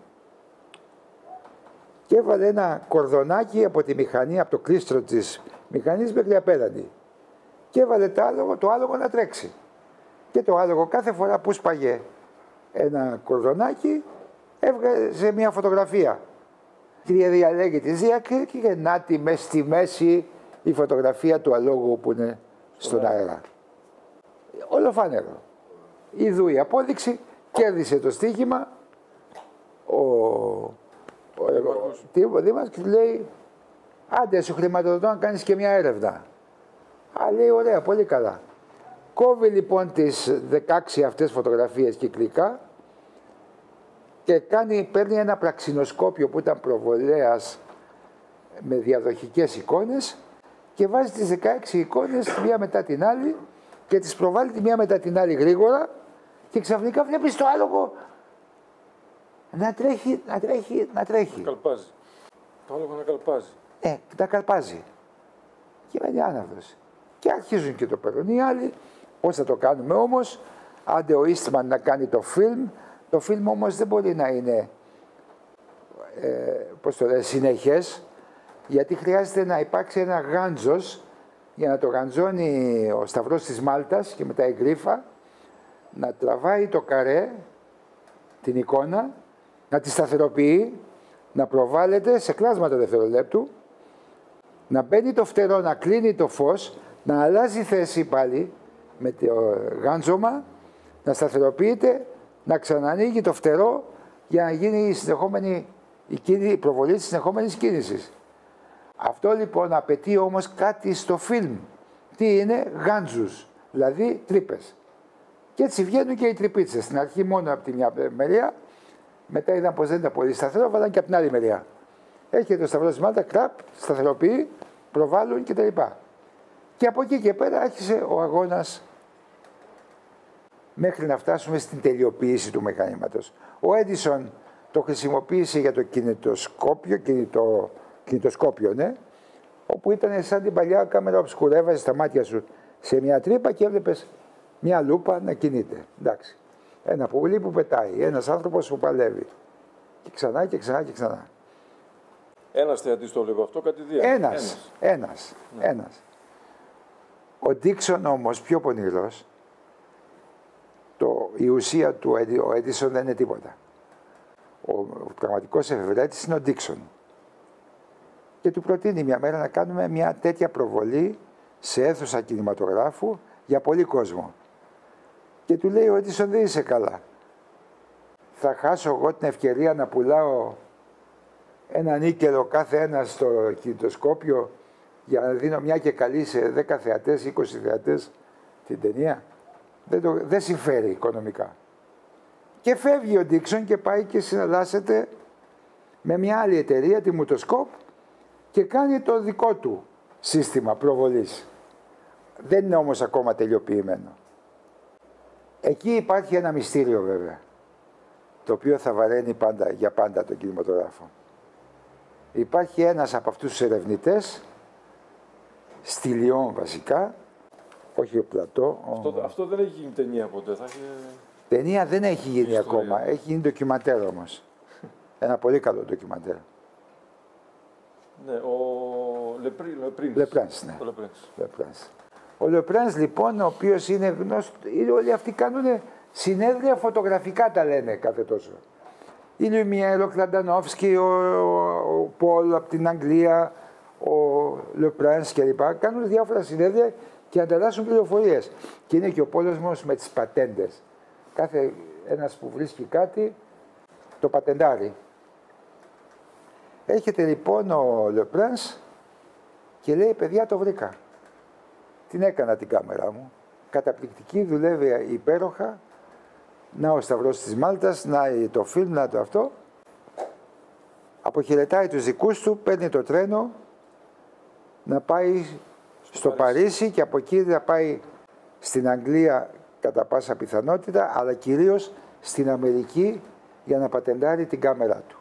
Και έβαλε ένα κορδονάκι από τη μηχανή, από το κλίστρο της μηχανής μέχρι απέναντι. Και έβαλε το άλογο, το άλογο να τρέξει. Και το άλογο κάθε φορά που σπαγε ένα κορδονάκι έβγαζε μια φωτογραφία. Τη διαλέγει τη διακρίτη και να τη μες στη μέση η φωτογραφία του αλόγου που είναι στον αέρα. Ολοφάνερο. Ιδού η απόδειξη, κέρδισε το στοίχημα. Ο, ο, ο, ο Δήμαρχος λέει, άντε σου χρηματοδοτώ να κάνεις και μια έρευνα. Α, λέει, ωραία, πολύ καλά. Κόβει λοιπόν τις 16 αυτές φωτογραφίες κυκλικά και κάνει, παίρνει ένα πραξινοσκόπιο που ήταν προβολέας με διαδοχικές εικόνες και βάζει τις 16 εικόνες τη μία μετά την άλλη και τις προβάλλει τη μία μετά την άλλη γρήγορα και ξαφνικά βλέπεις το άλογο να τρέχει, να τρέχει, να τρέχει. Καλπάζει. Το άλογο να καλπάζει. Ε, τα καλπάζει. Και μένει άναυδος. Και αρχίζουν και το παίρνουν οι άλλοι, Πώς θα το κάνουμε όμως, άντε ο Eastman να κάνει το φιλμ, το φιλμ όμως δεν μπορεί να είναι ε, πώς το λέει, συνεχές, γιατί χρειάζεται να υπάρξει ένα γάντζος για να το γαντζώνει ο Σταυρός της Μάλτας και μετά η Γκρίφα, να τραβάει το καρέ, την εικόνα, να τη σταθεροποιεί, να προβάλλεται σε κλάσματα δευτερολέπτου, να μπαίνει το φτερό, να κλείνει το φως, να αλλάζει θέση πάλι με το γάντζωμα, να σταθεροποιείται, να ξανανοίγει το φτερό για να γίνει η συνεχόμενη η, προβολή της συνεχόμενης κίνησης. Αυτό λοιπόν απαιτεί όμως κάτι στο φιλμ. Τι είναι γάντζους, δηλαδή τρύπες. Και έτσι βγαίνουν και οι τρυπίτσες. Στην αρχή μόνο από τη μια μεριά, μετά είδαν πως δεν ήταν πολύ σταθερό, βάλαν και από την άλλη μεριά. Έχει το σταυρό της Μάλτα, κραπ, σταθεροποιεί, προβάλλουν κτλ. Και από εκεί και πέρα άρχισε ο αγώνας μέχρι να φτάσουμε στην τελειοποίηση του μηχανήματος. Ο Έντισον το χρησιμοποίησε για το κινητοσκόπιο, κινητο, κινητοσκόπιο, ναι, όπου ήταν σαν την παλιά κάμερα που σκουρεύαζε τα μάτια σου σε μια τρύπα και έβλεπες μια λούπα να κινείται. Εντάξει. Ένα πουλί που πετάει, ένας άνθρωπος που παλεύει. Και ξανά και ξανά και ξανά. Ένας θεατής το βλέπω αυτό, κατηδίαν. Ένας. Ένας. Ένας. Ο Ντίξον όμως πιο πονηρός, η ουσία του ο Έντισον δεν είναι τίποτα. Ο, ο πραγματικός εφευρέτης είναι ο Ντίξον. Και του προτείνει μια μέρα να κάνουμε μια τέτοια προβολή σε αίθουσα κινηματογράφου για πολύ κόσμο. Και του λέει ο Έντισον δεν είσαι καλά. Θα χάσω εγώ την ευκαιρία να πουλάω ένα νίκελο κάθε ένας στο κινητοσκόπιο για να δίνω μια και καλή σε 10 θεατές, 20 θεατές την ταινία. Δεν, το, δεν συμφέρει οικονομικά. Και φεύγει ο Ντίξον και πάει και συναλλάσσεται με μια άλλη εταιρεία, τη Μουτοσκόπ, και κάνει το δικό του σύστημα προβολής. Δεν είναι όμως ακόμα τελειοποιημένο. Εκεί υπάρχει ένα μυστήριο βέβαια, το οποίο θα βαραίνει πάντα, για πάντα τον κινηματογράφο. Υπάρχει ένας από αυτούς τους ερευνητές, στη Λιόν βασικά, όχι ο Πλατό. Αυτό, αυτό δεν έχει γίνει ταινία ποτέ. Θα έχει... Ταινία δεν έχει γίνει ακόμα. Έχει γίνει ντοκιματέρ όμως. Ένα πολύ καλό ντοκιματέρ. Ναι, ο Λεπρίνς. Λεπρίνς, ναι. Ο Λεπρίνς. Ο Λεπρίνς λοιπόν, ο οποίος είναι γνωστό, όλοι αυτοί κάνουν συνέδρια φωτογραφικά τα λένε κάθε τόσο. Η Λουμιέρ, ο Κλαντανόφσκι, ο, ο, ο Πολ από την Αγγλία, ο Λεπρίνς κλπ. Κάνουν διάφορα συνέδρια και ανταλλάσσουν πληροφορίες. Και είναι και ο πόλεμο με τις πατέντες. Κάθε ένας που βρίσκει κάτι το πατεντάρει. Έρχεται λοιπόν ο Λεπράνς και λέει παιδιά το βρήκα. Την έκανα την κάμερα μου. Καταπληκτική, δουλεύει υπέροχα. Να ο Σταυρός της Μάλτας, να το φιλμ, να το αυτό. Αποχαιρετάει τους δικούς του, παίρνει το τρένο να πάει στο, Παρίσι. και από εκεί να πάει στην Αγγλία κατά πάσα πιθανότητα, αλλά κυρίως στην Αμερική για να πατεντάρει την κάμερά του.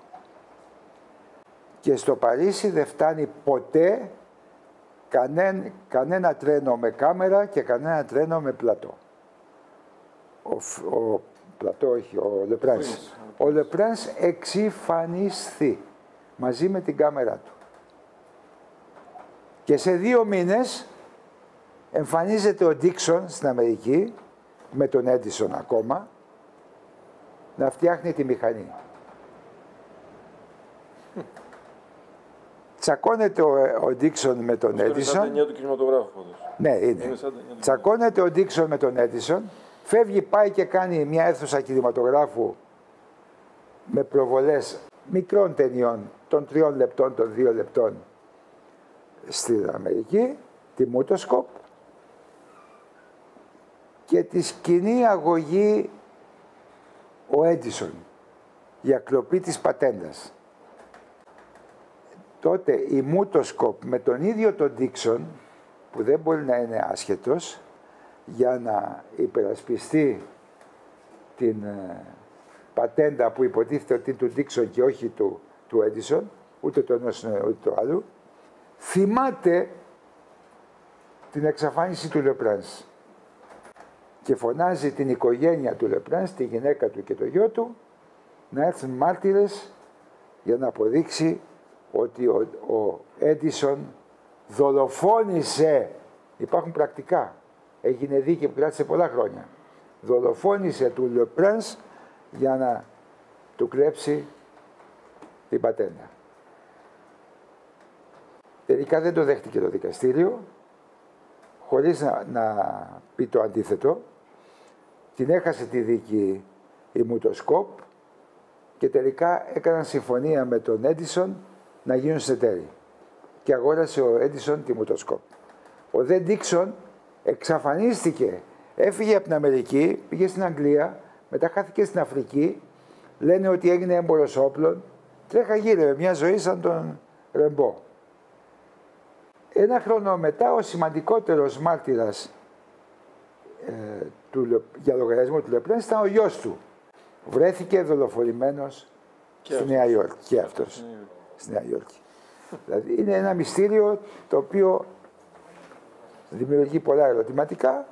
Και στο Παρίσι δεν φτάνει ποτέ κανένα, κανένα τρένο με κάμερα και κανένα τρένο με πλατό. Ο, ο πλατό, όχι, ο Λεπράνς. Ο Λεπράνς εξυφανιστεί μαζί με την κάμερα του. Και σε δύο μήνες εμφανίζεται ο Ντίξον στην Αμερική, με τον Έντισον ακόμα, να φτιάχνει τη μηχανή. Τσακώνεται ο, ο Ντίξον με τον Έντισον. Είναι σαν του κινηματογράφου Ναι, είναι. είναι Τσακώνεται ο Ντίξον με τον Έντισον. Φεύγει, πάει και κάνει μια αίθουσα κινηματογράφου με προβολές μικρών ταινιών των τριών λεπτών, των δύο λεπτών στην Αμερική, τη Μούτοσκοπ και τη σκηνή αγωγή ο Έντισον για κλοπή της πατέντας. Τότε η Μούτοσκοπ με τον ίδιο τον Ντίξον, που δεν μπορεί να είναι άσχετος, για να υπερασπιστεί την ε, πατέντα που υποτίθεται ότι είναι του Ντίξον και όχι του, του Έντισον, ούτε το ενός ούτε το άλλου, θυμάται την εξαφάνιση του Λεπράνς. και φωνάζει την οικογένεια του Λεπράνς, τη γυναίκα του και το γιο του, να έρθουν μάρτυρες για να αποδείξει ότι ο, ο Έντισον δολοφόνησε, υπάρχουν πρακτικά, έγινε δίκη που κράτησε πολλά χρόνια, δολοφόνησε του Λεπράνς για να του κλέψει την πατέντα. Τελικά δεν το δέχτηκε το δικαστήριο, χωρίς να, να πει το αντίθετο. Την έχασε τη δίκη η Μουτοσκόπ και τελικά έκαναν συμφωνία με τον Έντισον να γίνουν στετέροι. Και αγόρασε ο Έντισον τη Μουτοσκόπ. Ο Δε Ντίξον εξαφανίστηκε. Έφυγε από την Αμερική, πήγε στην Αγγλία, μετά χάθηκε στην Αφρική. Λένε ότι έγινε έμπορος όπλων. Τρέχα γύρευε μια ζωή σαν τον Ρεμπό. Ένα χρόνο μετά ο σημαντικότερος μάρτυρας ε, του, για λογαριασμό του Λεπρέν ήταν ο γιος του. Βρέθηκε δολοφονημένος στη Νέα Υόρκη. Και αυτός. Στη Νέα Υόρκη. δηλαδή είναι ένα μυστήριο το οποίο δημιουργεί πολλά ερωτηματικά.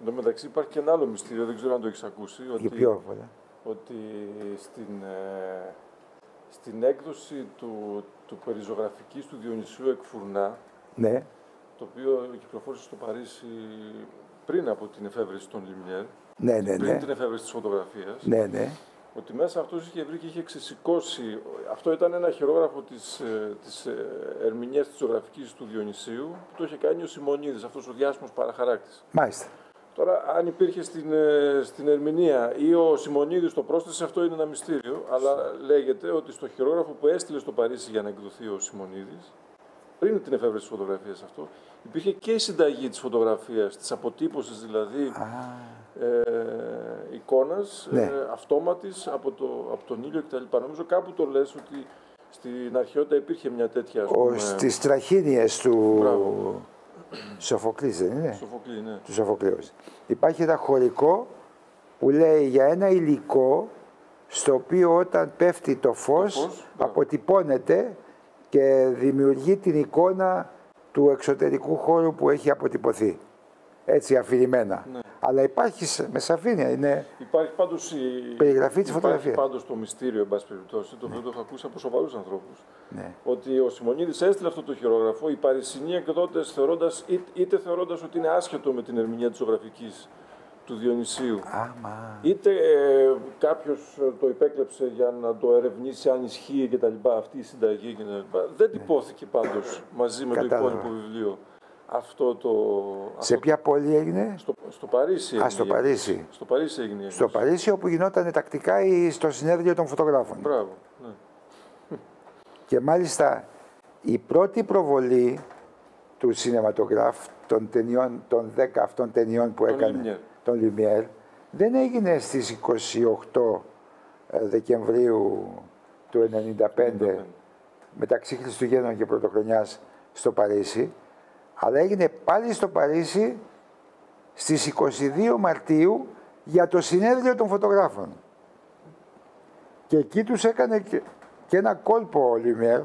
Εν τω μεταξύ υπάρχει και ένα άλλο μυστήριο, δεν ξέρω αν το έχεις ακούσει. Ότι, ποιο, ότι στην, ε, στην έκδοση του, του περιζωγραφικής του Διονυσίου Εκφουρνά, ναι. το οποίο κυκλοφόρησε στο Παρίσι πριν από την εφεύρεση των Λιμιέρ, ναι, ναι, πριν ναι. την εφεύρεση της φωτογραφίας, ναι, ναι. Ότι μέσα αυτός είχε βρει και είχε ξεσηκώσει, αυτό ήταν ένα χειρόγραφο της, ε, της ε, ερμηνείας της ζωγραφικής του Διονυσίου, που το είχε κάνει ο Σιμονίδης, αυτός ο διάσημος παραχαράκτης. Μάλιστα. Τώρα, αν υπήρχε στην, ε, στην ερμηνεία ή ο Σιμονίδης το πρόσθεσε, αυτό είναι ένα μυστήριο. Αλλά λέγεται ότι στο χειρόγραφο που έστειλε στο Παρίσι για να εκδοθεί ο Σιμονίδης, πριν την εφεύρεση της φωτογραφίας αυτό, υπήρχε και η συνταγή της φωτογραφίας, της αποτύπωσης δηλαδή ε, εικόνα Ναι. ε, αυτόματης από, το, από τον ήλιο κτλ. Νομίζω κάπου το λες ότι στην αρχαιότητα υπήρχε μια τέτοια. Ας Ο, πούμε, στις τραχίνιες του Μπράβο. Σοφοκλής δεν είναι; Σοφοκλή, ναι. του Σοφοκλέους. Υπάρχει ένα χωρικό που λέει για ένα υλικό στο οποίο όταν πέφτει το φως, φως, μπράβο. αποτυπώνεται και δημιουργεί την εικόνα του εξωτερικού χώρου που έχει αποτυπωθεί. Έτσι αφηρημένα. Ναι. Αλλά υπάρχει σε- με σαφήνεια. Είναι... Υπάρχει πάντως η... Περιγραφή της υπάρχει φωτογραφίας. πάντως το μυστήριο, εν πάση περιπτώσει, το οποίο το έχω ακούσει από σοβαρούς ανθρώπους. Ναι. Ότι ο Σιμονίδης έστειλε αυτό το χειρόγραφο, οι Παρισινοί εκδότες θεωρώντας, ή- είτε θεωρώντας ότι είναι άσχετο με την ερμηνεία της ζωγραφικής του Διονυσίου, Άμα. είτε ε, κάποιος ε, το υπέκλεψε για να το ερευνήσει αν ισχύει κτλ. Αυτή η συνταγή κτλ. Δεν τυπώθηκε πάντως μαζί με το Κατάλαβα. υπόλοιπο βιβλίο αυτό το... Σε αυτό- ποια πόλη έγινε; στο, στο Παρίσι έγινε. στο η έκδοση. Παρίσι. Στο Παρίσι έγινε. η Στο έκδοση. Παρίσι όπου γινόταν τακτικά η- στο συνέδριο των φωτογράφων. Μπράβο. Ναι. Και μάλιστα η πρώτη προβολή του σινεματογράφ των, ταινιών, των 10 αυτών ταινιών που Των έκανε Lumière. τον Λιμιέρ δεν έγινε στις 28 ε, Δεκεμβρίου του 1995 μεταξύ Χριστουγέννων και Πρωτοχρονιάς στο Παρίσι αλλά έγινε πάλι στο Παρίσι στις 22 Μαρτίου για το συνέδριο των φωτογράφων. Και εκεί τους έκανε και, και ένα κόλπο ο Λιμιέρ.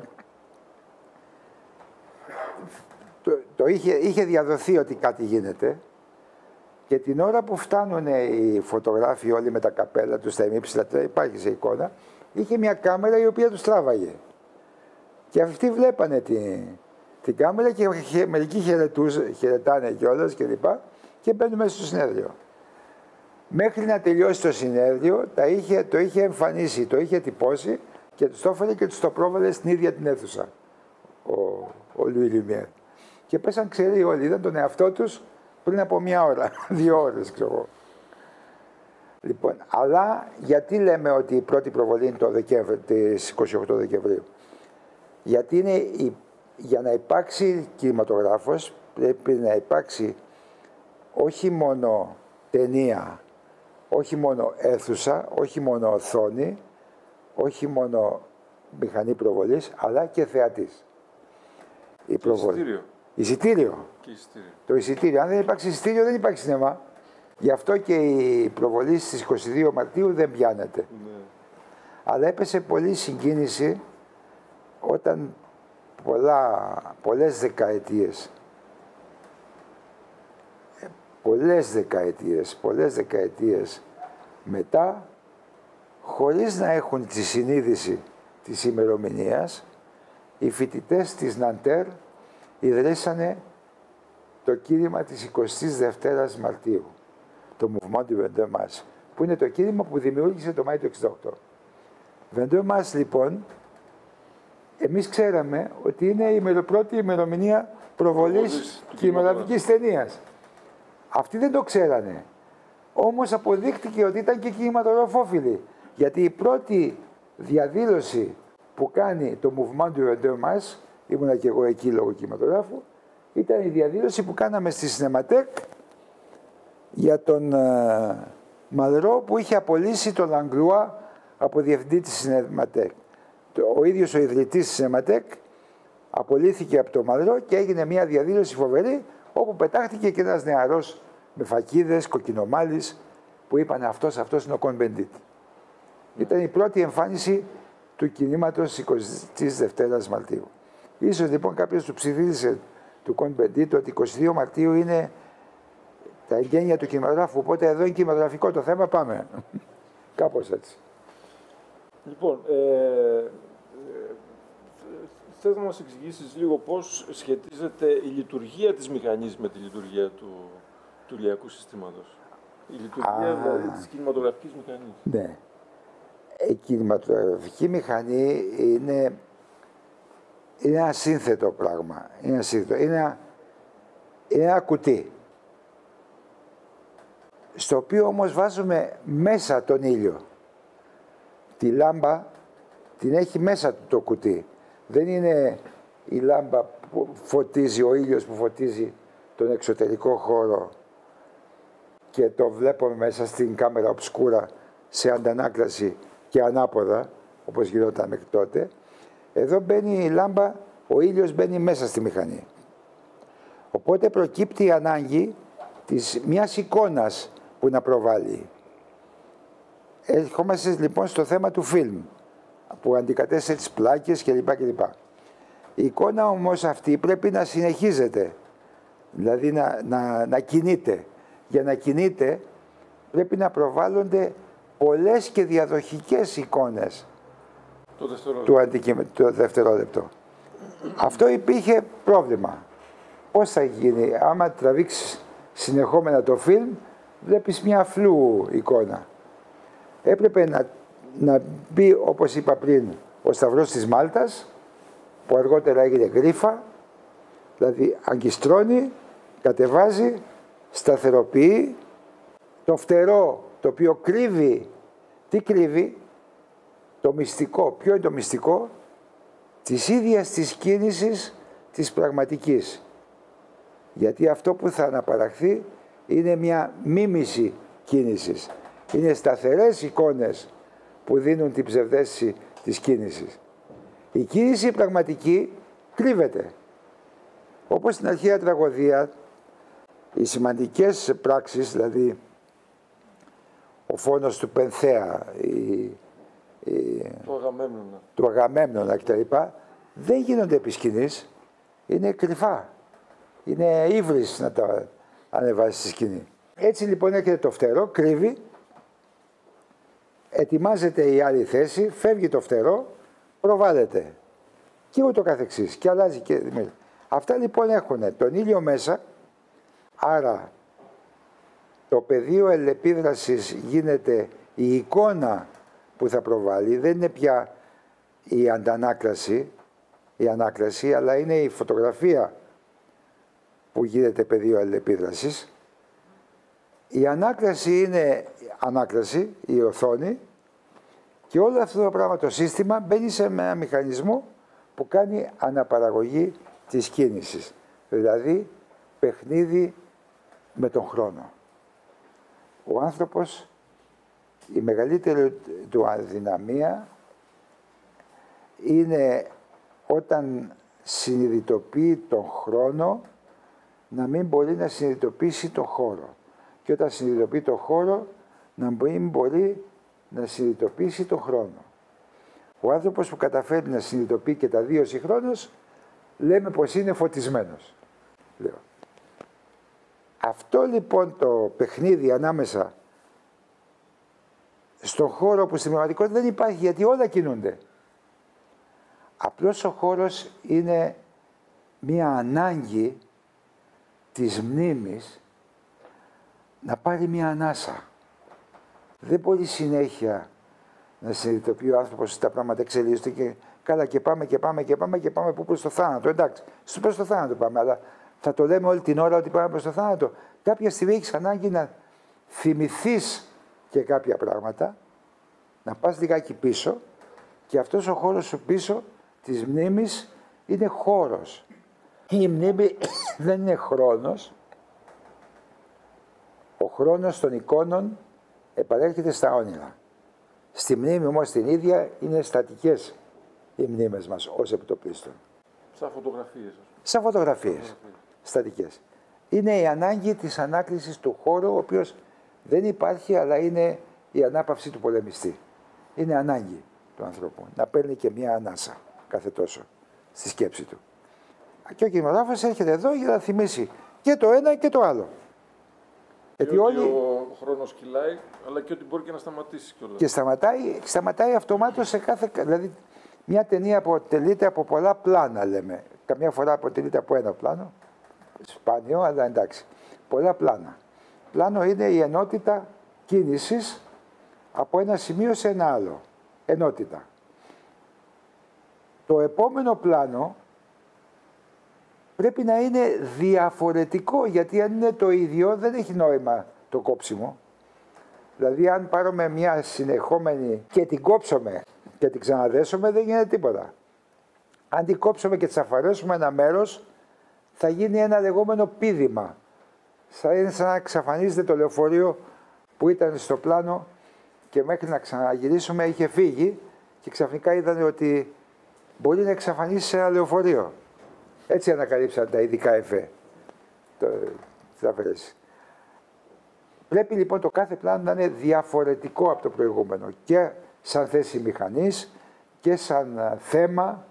Το, το είχε, είχε διαδοθεί ότι κάτι γίνεται και την ώρα που φτάνουν οι φωτογράφοι όλοι με τα καπέλα τους, τα ημίψηλα, τώρα υπάρχει σε εικόνα, είχε μια κάμερα η οποία τους τράβαγε. Και αυτοί βλέπανε την, την κάμερα και χε- μερικοί χαιρετούσε, χαιρετάνε κιόλας και λοιπά και μπαίνουν μέσα στο συνέδριο. Μέχρι να τελειώσει το συνέδριο τα είχε, το είχε εμφανίσει, το είχε τυπώσει και του το έφερε και τους το πρόβαλε στην ίδια την αίθουσα ο, ο Λουί Λιμιέρ. Και πέσαν ξέρει όλοι, είδαν τον εαυτό τους πριν από μια ώρα, δύο ώρες ξέρω εγώ. Λοιπόν, αλλά γιατί λέμε ότι η πρώτη προβολή είναι το Δεκέμβρη, της 28 Δεκεμβρίου; Γιατί είναι η, για να υπάρξει κινηματογράφος πρέπει να υπάρξει όχι μόνο ταινία, όχι μόνο αίθουσα, όχι μόνο οθόνη, όχι μόνο μηχανή προβολής, αλλά και θεατής. Η προβολή. Εισιτήριο. Εισιτήριο. Και εισιτήριο. Το εισιτήριο. Αν δεν υπάρξει εισιτήριο, δεν υπάρχει σινεμά. Γι' αυτό και η προβολή στις 22 Μαρτίου δεν πιάνεται. Ναι. Αλλά έπεσε πολύ συγκίνηση όταν πολλά, πολλές δεκαετίες ε, πολλές δεκαετίες, πολλές δεκαετίες μετά, χωρίς να έχουν τη συνείδηση της ημερομηνίας, οι φοιτητές της Ναντέρ ιδρύσανε το κήρυμα της 22ης Μαρτίου, το Mouvement du 22 που είναι το κήρυμα που δημιούργησε το Μάιο του 68. 22 λοιπόν, εμείς ξέραμε ότι είναι η πρώτη ημερομηνία προβολής κινηματογραφικής ταινίας. Αυτοί δεν το ξέρανε. Όμως αποδείχτηκε ότι ήταν και κινηματογραφόφιλοι. Γιατί η πρώτη διαδήλωση που κάνει το Mouvement du Vendeur ήμουνα και εγώ εκεί λόγω κινηματογράφου, ήταν η διαδήλωση που κάναμε στη Σινεματέκ για τον uh, Μαλρό που είχε απολύσει τον Λαγκλουά από διευθυντή της Σινεματέκ. Ο ίδιος ο ιδρυτής της Σινεματέκ απολύθηκε από τον Μαλρό και έγινε μια διαδήλωση φοβερή όπου πετάχτηκε και ένας νεαρός με φακίδες, κοκκινομάλης που είπαν αυτός, αυτός είναι ο Κον Ήταν η πρώτη εμφάνιση του κινήματος 22 Μαρτίου. Ίσως λοιπόν κάποιος του ψηφίδησε του Κον Μπεντίτ ότι 22 Μαρτίου είναι τα εγγένεια του κινηματογράφου. Οπότε εδώ είναι κινηματογραφικό το θέμα, πάμε. Κάπως έτσι. Λοιπόν, ε, ε, θέλω να μας εξηγήσεις λίγο πώς σχετίζεται η λειτουργία της μηχανής με τη λειτουργία του, του ηλιακού συστήματος. Η λειτουργία Α, δηλαδή της κινηματογραφικής μηχανής. Ναι. Η κινηματογραφική μηχανή είναι, είναι ένα σύνθετο πράγμα. Είναι ένα, σύνθετο. Είναι ένα, είναι ένα κουτί. Στο οποίο όμως βάζουμε μέσα τον ήλιο. Τη λάμπα την έχει μέσα του το κουτί. Δεν είναι η λάμπα που φωτίζει, ο ήλιος που φωτίζει τον εξωτερικό χώρο και το βλέπουμε μέσα στην κάμερα οψκούρα σε αντανάκλαση και ανάποδα, όπως γινόταν μέχρι τότε. Εδώ μπαίνει η λάμπα, ο ήλιος μπαίνει μέσα στη μηχανή. Οπότε προκύπτει η ανάγκη της μιας εικόνας που να προβάλλει. Ερχόμαστε λοιπόν στο θέμα του φιλμ, που αντικατέστησε τις πλάκες κλπ. κλπ. Η εικόνα όμως αυτή πρέπει να συνεχίζεται, δηλαδή να, να, να κινείται. Για να κινείται πρέπει να προβάλλονται πολλές και διαδοχικές εικόνες το του αντικείμενου, δευτερόλεπτο. Αυτό υπήρχε πρόβλημα. Πώς θα γίνει, άμα τραβήξεις συνεχόμενα το φιλμ, βλέπεις μια φλού εικόνα. Έπρεπε να, να μπει, όπως είπα πριν, ο Σταυρός της Μάλτας, που αργότερα έγινε γρίφα, δηλαδή αγκιστρώνει, κατεβάζει, σταθεροποιεί, το φτερό το οποίο κρύβει, τι κρύβει, το μυστικό. Ποιο είναι το μυστικό, της ίδιας της κίνησης της πραγματικής. Γιατί αυτό που θα αναπαραχθεί είναι μια μίμηση κίνησης. Είναι σταθερές εικόνες που δίνουν την ψευδέστηση της κίνησης. Η κίνηση πραγματική κρύβεται. Όπως στην αρχαία τραγωδία, οι σημαντικές πράξεις, δηλαδή ο φόνος του Πενθέα, η, η, του Αγαμέμνονα, του Αγαμέμνονα κτλ. δεν γίνονται επί σκηνής, είναι κρυφά. Είναι ύβρις να τα ανεβάσεις στη σκηνή. Έτσι λοιπόν έρχεται το φτερό, κρύβει, ετοιμάζεται η άλλη θέση, φεύγει το φτερό, προβάλλεται. Και ούτω καθεξής. Και αλλάζει και... Αυτά λοιπόν έχουν τον ήλιο μέσα, άρα το πεδίο ελεπίδρασης γίνεται η εικόνα που θα προβάλλει, δεν είναι πια η αντανάκλαση, η ανάκλαση, αλλά είναι η φωτογραφία που γίνεται πεδίο ελεπίδρασης. Η ανάκλαση είναι ανάκλαση, η οθόνη και όλο αυτό το πράγμα το σύστημα μπαίνει σε ένα μηχανισμό που κάνει αναπαραγωγή της κίνησης. Δηλαδή παιχνίδι με τον χρόνο ο άνθρωπος η μεγαλύτερη του αδυναμία είναι όταν συνειδητοποιεί τον χρόνο να μην μπορεί να συνειδητοποιήσει τον χώρο. Και όταν συνειδητοποιεί τον χώρο να μην μπορεί να συνειδητοποιήσει τον χρόνο. Ο άνθρωπος που καταφέρει να συνειδητοποιεί και τα δύο συγχρόνως λέμε πως είναι φωτισμένος. Λέω. Αυτό λοιπόν το παιχνίδι ανάμεσα στον χώρο που στην πραγματικότητα δεν υπάρχει γιατί όλα κινούνται. Απλώς ο χώρος είναι μία ανάγκη της μνήμης να πάρει μία ανάσα. Δεν μπορεί συνέχεια να συνειδητοποιεί ο άνθρωπος τα πράγματα εξελίσσονται και καλά και πάμε και πάμε και πάμε και πάμε που προς το θάνατο. Εντάξει, στο προς το θάνατο πάμε, αλλά θα το λέμε όλη την ώρα ότι πάμε προς το θάνατο. Κάποια στιγμή έχεις ανάγκη να θυμηθείς και κάποια πράγματα, να πας λιγάκι πίσω και αυτός ο χώρος σου πίσω της μνήμης είναι χώρος. Η μνήμη δεν είναι χρόνος. Ο χρόνος των εικόνων επαρέρχεται στα όνειρα. Στη μνήμη όμως την ίδια είναι στατικές οι μνήμες μας ως επιτοπλίστων. Σαν φωτογραφίες. Σαν φωτογραφίες. Στατικές. Είναι η ανάγκη της ανάκλησης του χώρου, ο οποίος δεν υπάρχει, αλλά είναι η ανάπαυση του πολεμιστή. Είναι ανάγκη του ανθρώπου να παίρνει και μια ανάσα κάθε τόσο στη σκέψη του. Και ο κινηματογράφος έρχεται εδώ για να θυμίσει και το ένα και το άλλο. Γιατί όλοι... ο χρόνος κυλάει, αλλά και ότι μπορεί και να σταματήσει κιόλας. Και σταματάει, σταματάει αυτομάτως σε κάθε... Δηλαδή, μια ταινία αποτελείται από πολλά πλάνα, λέμε. Καμιά φορά αποτελείται από ένα πλάνο. Σπάνιο, αλλά εντάξει. Πολλά πλάνα. Πλάνο είναι η ενότητα κίνησης από ένα σημείο σε ένα άλλο. Ενότητα. Το επόμενο πλάνο πρέπει να είναι διαφορετικό, γιατί αν είναι το ίδιο δεν έχει νόημα το κόψιμο. Δηλαδή αν πάρουμε μια συνεχόμενη και την κόψουμε και την ξαναδέσουμε δεν γίνεται τίποτα. Αν την κόψουμε και αφαρέσουμε ένα μέρος θα γίνει ένα λεγόμενο πίδημα. Θα είναι σαν να εξαφανίζεται το λεωφορείο που ήταν στο πλάνο και μέχρι να ξαναγυρίσουμε είχε φύγει και ξαφνικά είδαν ότι μπορεί να εξαφανίσει σε ένα λεωφορείο. Έτσι ανακαλύψαν τα ειδικά εφέ. Το, Πρέπει λοιπόν το κάθε πλάνο να είναι διαφορετικό από το προηγούμενο και σαν θέση μηχανής και σαν θέμα.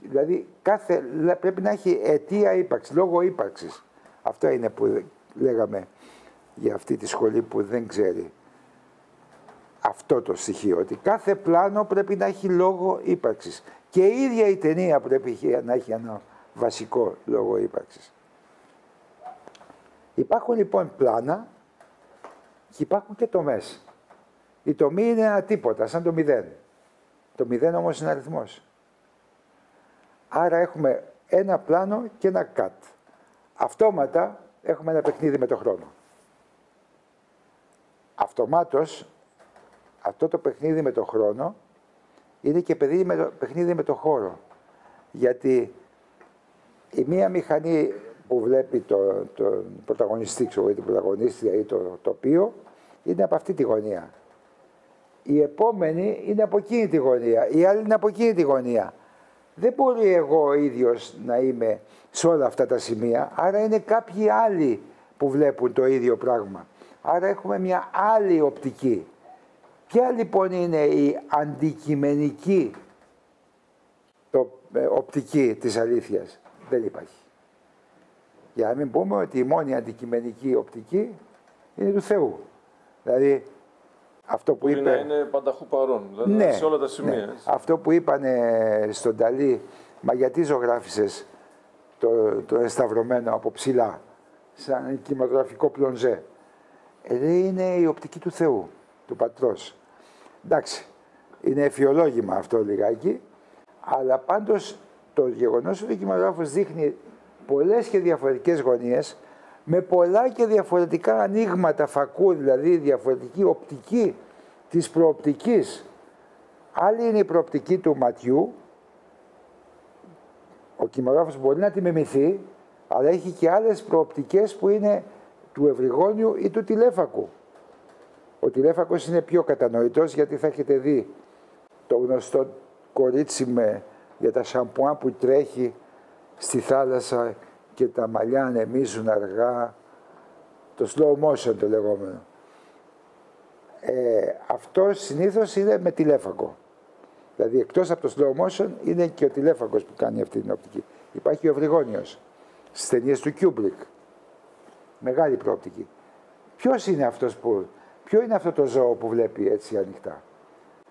Δηλαδή κάθε, πρέπει να έχει αιτία ύπαρξης, λόγο ύπαρξης. Αυτό είναι που λέγαμε για αυτή τη σχολή που δεν ξέρει αυτό το στοιχείο, ότι κάθε πλάνο πρέπει να έχει λόγο ύπαρξης. Και η ίδια η ταινία πρέπει να έχει ένα βασικό λόγο ύπαρξης. Υπάρχουν λοιπόν πλάνα και υπάρχουν και τομές. Η τομή είναι ένα τίποτα, σαν το μηδέν. Το μηδέν όμως είναι αριθμός. Άρα έχουμε ένα πλάνο και ένα κατ. Αυτόματα έχουμε ένα παιχνίδι με το χρόνο. Αυτομάτως αυτό το παιχνίδι με το χρόνο είναι και παιχνίδι με το χώρο. Γιατί η μία μηχανή που βλέπει τον το πρωταγωνιστή, ξέρω, την πρωταγωνίστρια ή το τοπίο, είναι από αυτή τη γωνία. Η επόμενη είναι από εκείνη τη γωνία, η άλλη είναι από εκείνη τη γωνία. Δεν μπορεί εγώ ο ίδιος να είμαι σε όλα αυτά τα σημεία, άρα είναι κάποιοι άλλοι που βλέπουν το ίδιο πράγμα. Άρα έχουμε μια άλλη οπτική. Ποια λοιπόν είναι η αντικειμενική το, ε, οπτική της αλήθειας; Δεν υπάρχει. Για να μην πούμε ότι η μόνη αντικειμενική οπτική είναι του Θεού. Δηλαδή αυτό που είπε... Να είναι πανταχού παρόν, δηλαδή ναι, σε όλα τα σημεία. Ναι. Αυτό που είπαν στον Ταλή, μα γιατί ζωγράφισες το, το εσταυρωμένο από ψηλά, σαν κινηματογραφικό πλονζέ; Ε, είναι η οπτική του Θεού, του Πατρός. Εντάξει, είναι εφιολόγημα αυτό λιγάκι, αλλά πάντως το γεγονός ότι ο κινηματογράφος δείχνει πολλές και διαφορετικές γωνίες με πολλά και διαφορετικά ανοίγματα φακού, δηλαδή διαφορετική οπτική της προοπτικής. Άλλη είναι η προοπτική του ματιού, ο κινηματογράφος μπορεί να τη μιμηθεί, αλλά έχει και άλλες προοπτικές που είναι του ευρυγόνιου ή του τηλέφακου. Ο τηλέφακος είναι πιο κατανοητός γιατί θα έχετε δει το γνωστό κορίτσι με για τα σαμπουά που τρέχει στη θάλασσα και τα μαλλιά ανεμίζουν αργά, το slow motion το λεγόμενο. Ε, αυτό συνήθως είναι με τηλέφακο. Δηλαδή εκτός από το slow motion είναι και ο τηλέφακος που κάνει αυτή την οπτική. Υπάρχει ο Βρυγόνιος στις ταινίες του Kubrick. Μεγάλη προοπτική. Ποιος είναι αυτός που, ποιο είναι αυτό το ζώο που βλέπει έτσι ανοιχτά;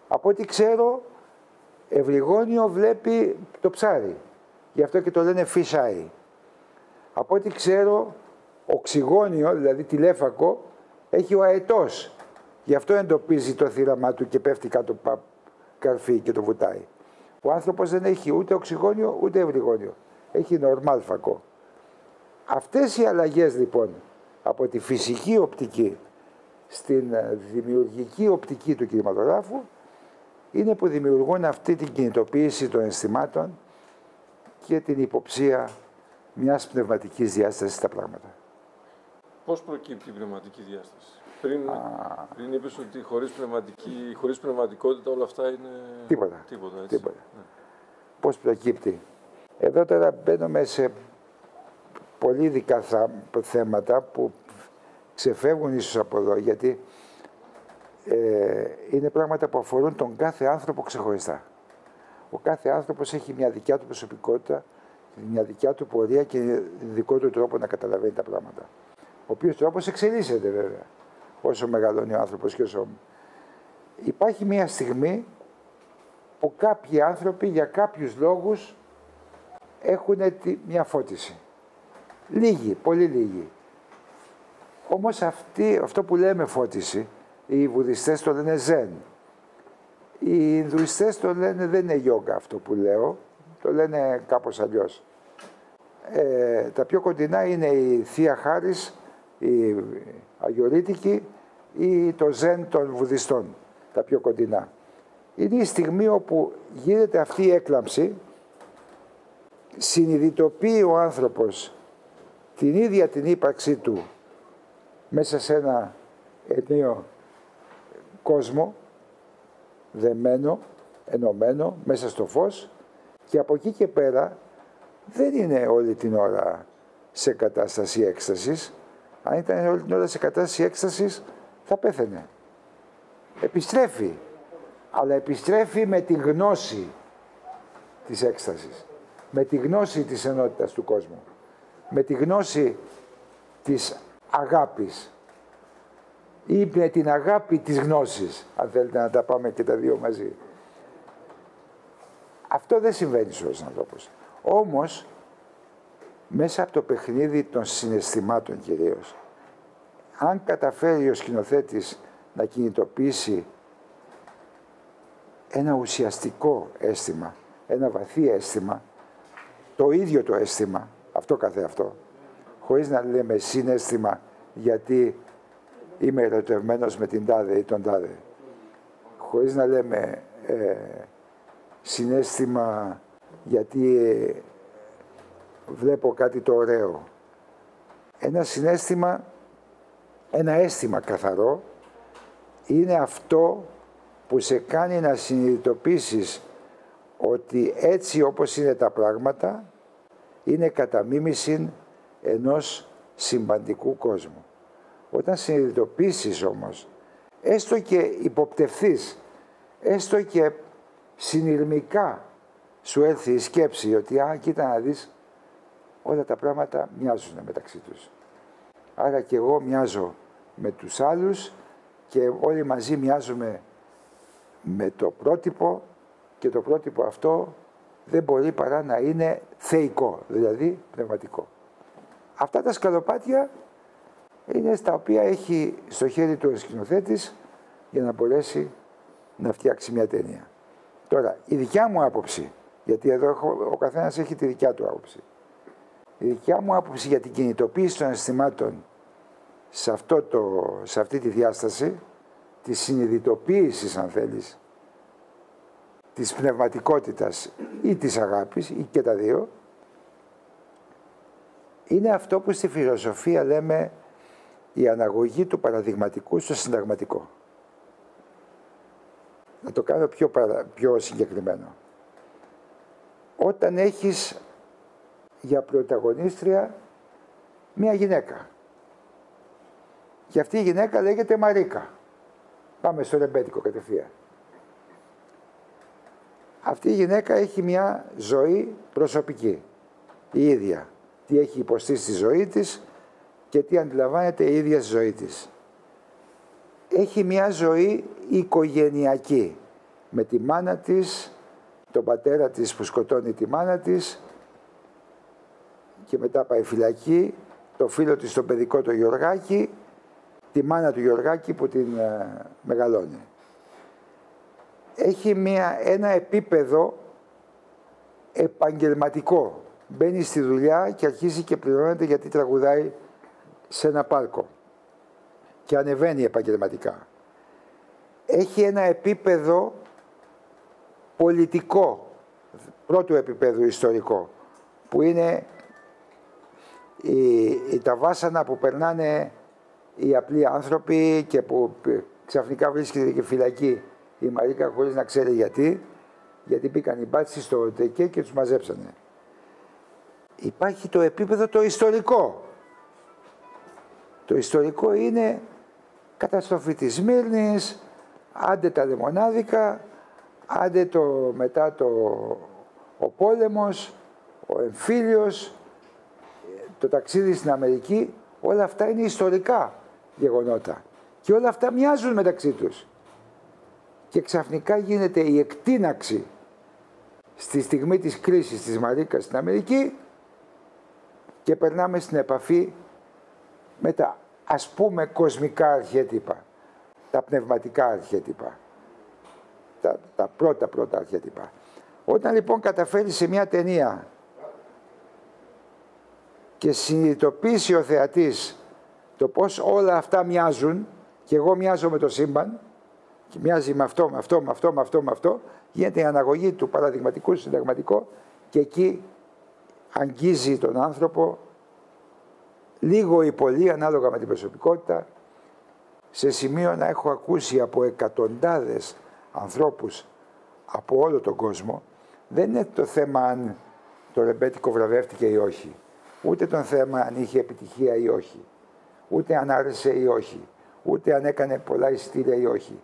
Από ό,τι ξέρω, ευρυγόνιο βλέπει το ψάρι. Γι' αυτό και το λένε fish eye. Από ό,τι ξέρω, οξυγόνιο, δηλαδή τηλέφακο, έχει ο αετός. Γι' αυτό εντοπίζει το θύραμά του και πέφτει κάτω καρφί και το βουτάει. Ο άνθρωπος δεν έχει ούτε οξυγόνιο ούτε ευρυγόνιο. Έχει νορμάλ φακό. Αυτές οι αλλαγές λοιπόν από τη φυσική οπτική στην ε, δημιουργική οπτική του κινηματογράφου είναι που δημιουργούν αυτή την κινητοποίηση των αισθημάτων και την υποψία μιας πνευματικής διάστασης στα πράγματα. Πώς προκύπτει η πνευματική διάσταση; Πριν, Α... πριν είπες ότι χωρίς, πνευματική, χωρίς πνευματικότητα όλα αυτά είναι... Τίποτα. Τίποτα, έτσι. Τίποτα. Ναι. Πώς προκύπτει; Εδώ τώρα μπαίνουμε σε πολύ ειδικά θέματα που ξεφεύγουν ίσως από εδώ, γιατί ε, είναι πράγματα που αφορούν τον κάθε άνθρωπο ξεχωριστά. Ο κάθε άνθρωπος έχει μια δικιά του προσωπικότητα, μια δικιά του πορεία και δικό του τρόπο να καταλαβαίνει τα πράγματα. Ο οποίος τρόπος εξελίσσεται βέβαια, όσο μεγαλώνει ο άνθρωπος και όσο... Υπάρχει μια στιγμή που κάποιοι άνθρωποι για κάποιους λόγους έχουν μια φώτιση. Λίγοι, πολύ λίγοι. Όμως αυτή, αυτό που λέμε φώτιση, οι βουδιστές το λένε ζεν. Οι Ινδουιστές το λένε, δεν είναι γιόγκα αυτό που λέω, το λένε κάπως αλλιώς. Ε, τα πιο κοντινά είναι η Θεία Χάρις, η Αγιορείτικη ή το Ζεν των Βουδιστών, τα πιο κοντινά. Είναι η στιγμή όπου γίνεται αυτή η έκλαμψη, συνειδητοποιεί ο άνθρωπος την ίδια την ύπαρξή του μέσα σε ένα ενίο κόσμο, δεμένο, ενωμένο, μέσα στο φως και από εκεί και πέρα δεν είναι όλη την ώρα σε κατάσταση έκστασης. Αν ήταν όλη την ώρα σε κατάσταση έκστασης θα πέθαινε. Επιστρέφει, αλλά επιστρέφει με τη γνώση της έκστασης, με τη γνώση της ενότητας του κόσμου με τη γνώση της αγάπης ή με την αγάπη της γνώσης, αν θέλετε να τα πάμε και τα δύο μαζί. Αυτό δεν συμβαίνει σε όλους τους ανθρώπους. Όμως, μέσα από το παιχνίδι των συναισθημάτων κυρίως, αν καταφέρει ο σκηνοθέτης να κινητοποιήσει ένα ουσιαστικό αίσθημα, ένα βαθύ αίσθημα, το ίδιο το αίσθημα, αυτό καθε αυτό. Χωρίς να λέμε συνέστημα γιατί είμαι ερωτευμένος με την τάδε ή τον τάδε. Χωρίς να λέμε ε, συνέστημα γιατί ε, βλέπω κάτι το ωραίο. Ένα συνέστημα, ένα αίσθημα καθαρό είναι αυτό που σε κάνει να συνειδητοποιήσεις ότι έτσι όπως είναι τα πράγματα είναι κατά μίμηση ενός συμπαντικού κόσμου. Όταν συνειδητοποιήσεις όμως, έστω και υποπτευθείς, έστω και συνειρμικά σου έρθει η σκέψη ότι α, κοίτα να δεις, όλα τα πράγματα μοιάζουν μεταξύ τους. Άρα και εγώ μοιάζω με τους άλλους και όλοι μαζί μοιάζουμε με το πρότυπο και το πρότυπο αυτό δεν μπορεί παρά να είναι θεϊκό, δηλαδή πνευματικό. Αυτά τα σκαλοπάτια είναι στα οποία έχει στο χέρι του ο σκηνοθέτης για να μπορέσει να φτιάξει μια ταινία. Τώρα, η δικιά μου άποψη, γιατί εδώ έχω, ο καθένας έχει τη δικιά του άποψη. Η δικιά μου άποψη για την κινητοποίηση των αισθημάτων σε, αυτό το, σε αυτή τη διάσταση, της συνειδητοποίησης αν θέλεις, της πνευματικότητας ή της αγάπης ή και τα δύο είναι αυτό που στη φιλοσοφία λέμε η αναγωγή του παραδειγματικού στο συνταγματικό. Να το κάνω πιο, πιο συγκεκριμένο. Όταν έχεις για πρωταγωνίστρια μία γυναίκα και αυτή η γυναίκα λέγεται Μαρίκα. Πάμε στο ρεμπέτικο κατευθείαν. Αυτή η γυναίκα έχει μια ζωή προσωπική, η ίδια. Τι έχει υποστεί στη ζωή της, και τι αντιλαμβάνεται η ίδια στη ζωή της. Έχει μια ζωή οικογενειακή με τη μάνα της, τον πατέρα της που σκοτώνει τη μάνα της και μετά πάει φυλακή, το φίλο της το παιδικό το Γιωργάκη, τη μάνα του Γιωργάκη που την ε, μεγαλώνει. Έχει μια, ένα επίπεδο επαγγελματικό. Μπαίνει στη δουλειά και αρχίζει και πληρώνεται γιατί τραγουδάει σε ένα πάρκο και ανεβαίνει επαγγελματικά. Έχει ένα επίπεδο πολιτικό, πρώτου επίπεδου ιστορικό, που είναι η, τα βάσανα που περνάνε οι απλοί άνθρωποι και που ξαφνικά βρίσκεται και φυλακή η Μαρίκα χωρίς να ξέρει γιατί, γιατί μπήκαν οι μπάτσοι στο ΤΕΚΕ και τους μαζέψανε. Υπάρχει το επίπεδο το ιστορικό. Το ιστορικό είναι καταστροφή της Σμύρνης, άντε τα λεμονάδικα, άντε το, μετά το, ο πόλεμος, ο εμφύλιος, το ταξίδι στην Αμερική, όλα αυτά είναι ιστορικά γεγονότα. Και όλα αυτά μοιάζουν μεταξύ τους. Και ξαφνικά γίνεται η εκτίναξη στη στιγμή της κρίσης της Μαρίκας στην Αμερική και περνάμε στην επαφή με τα ας πούμε κοσμικά αρχέτυπα, τα πνευματικά αρχέτυπα, τα, τα πρώτα πρώτα αρχέτυπα. Όταν λοιπόν καταφέρει σε μια ταινία και συνειδητοποιήσει ο θεατής το πώς όλα αυτά μοιάζουν και εγώ μοιάζω με το σύμπαν και μοιάζει με αυτό, με αυτό, με αυτό, με αυτό, με αυτό γίνεται η αναγωγή του παραδειγματικού συνταγματικό και εκεί αγγίζει τον άνθρωπο λίγο ή πολύ ανάλογα με την προσωπικότητα σε σημείο να έχω ακούσει από εκατοντάδες ανθρώπους από όλο τον κόσμο δεν είναι το θέμα αν το ρεμπέτικο βραβεύτηκε ή όχι. Ούτε το θέμα αν είχε επιτυχία ή όχι. Ούτε αν άρεσε ή όχι. Ούτε αν έκανε πολλά εισιτήρια ή όχι.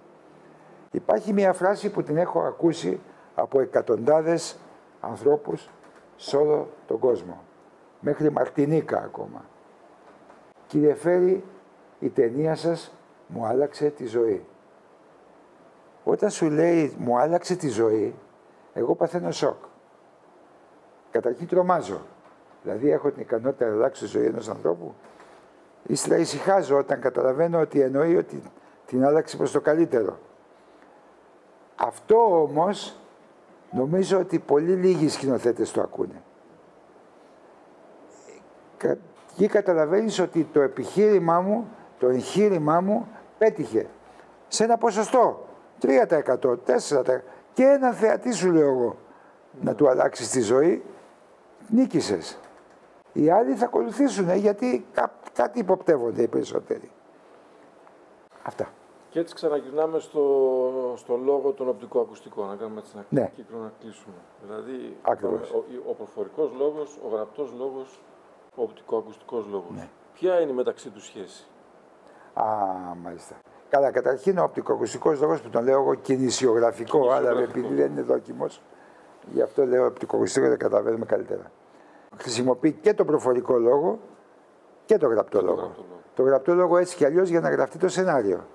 Υπάρχει μια φράση που την έχω ακούσει από εκατοντάδες ανθρώπους σε όλο τον κόσμο. Μέχρι Μαρτινίκα ακόμα. Κύριε Φέρη, η ταινία σας μου άλλαξε τη ζωή. Όταν σου λέει μου άλλαξε τη ζωή, εγώ παθαίνω σοκ. Καταρχήν τρομάζω. Δηλαδή έχω την ικανότητα να αλλάξω τη ζωή ενός ανθρώπου. Ύστερα ησυχάζω όταν καταλαβαίνω ότι εννοεί ότι την άλλαξε προς το καλύτερο. Αυτό όμως νομίζω ότι πολύ λίγοι σκηνοθέτες το ακούνε. Εκεί καταλαβαίνεις ότι το επιχείρημά μου, το εγχείρημά μου πέτυχε. Σε ένα ποσοστό. 3%, 4%. Και ένα θεατή σου λέω εγώ να του αλλάξεις τη ζωή, νίκησες. Οι άλλοι θα ακολουθήσουν γιατί κά, κάτι υποπτεύονται οι περισσότεροι. Αυτά. Και έτσι ξαναγυρνάμε στο, στο λόγο των οπτικοακουστικών, να κάνουμε έτσι ένα ναι. κύκλο να κλείσουμε. Δηλαδή, Ακριβώς. ο, ο προφορικός λόγος, ο γραπτός λόγος, ο οπτικοακουστικός λόγος. Ναι. Ποια είναι η μεταξύ τους σχέση; Α, μάλιστα. Καλά, καταρχήν ο οπτικοακουστικός λόγος που τον λέω εγώ κινησιογραφικό, αλλά Κινησιογραφικό. επειδή δεν είναι δόκιμος, γι' αυτό λέω οπτικοακουστικό δεν καταλαβαίνουμε καλύτερα. Χρησιμοποιεί και το προφορικό λόγο και το γραπτό το λόγο. γραπτό λόγο. Το γραπτό λόγο έτσι κι αλλιώς για να γραφτεί το σενάριο.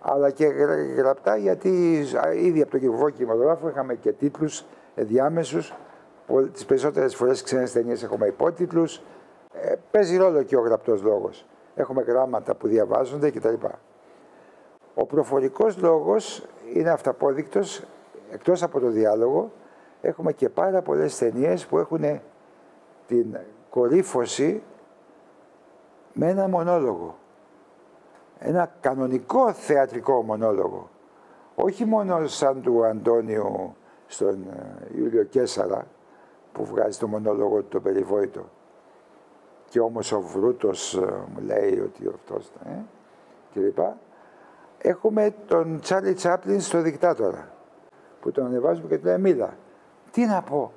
Αλλά και γρα- γραπτά γιατί α, ήδη από το κυβικό κινηματογράφο είχαμε και τίτλους ενδιάμεσους. Τις περισσότερες φορές ξένες ταινίες έχουμε υπότιτλους. Ε, παίζει ρόλο και ο γραπτός λόγος. Έχουμε γράμματα που διαβάζονται κτλ. Ο προφορικός λόγος είναι αυταπόδεικτος, εκτός από το διάλογο, έχουμε και πάρα πολλές ταινίες που έχουν την κορύφωση με ένα μονόλογο. Ένα κανονικό θεατρικό μονόλογο. Όχι μόνο σαν του Αντώνιου στον ε, Ιούλιο Κέσαρα, που βγάζει το μονόλογο του το περιβόητο. Και όμως ο Βρούτος ε, μου λέει ότι αυτός ε, και λοιπά. Έχουμε τον Τσάρλι Τσάπλιν στο Δικτάτορα, που τον ανεβάζουμε και του λέει μίλα. Τι να πω.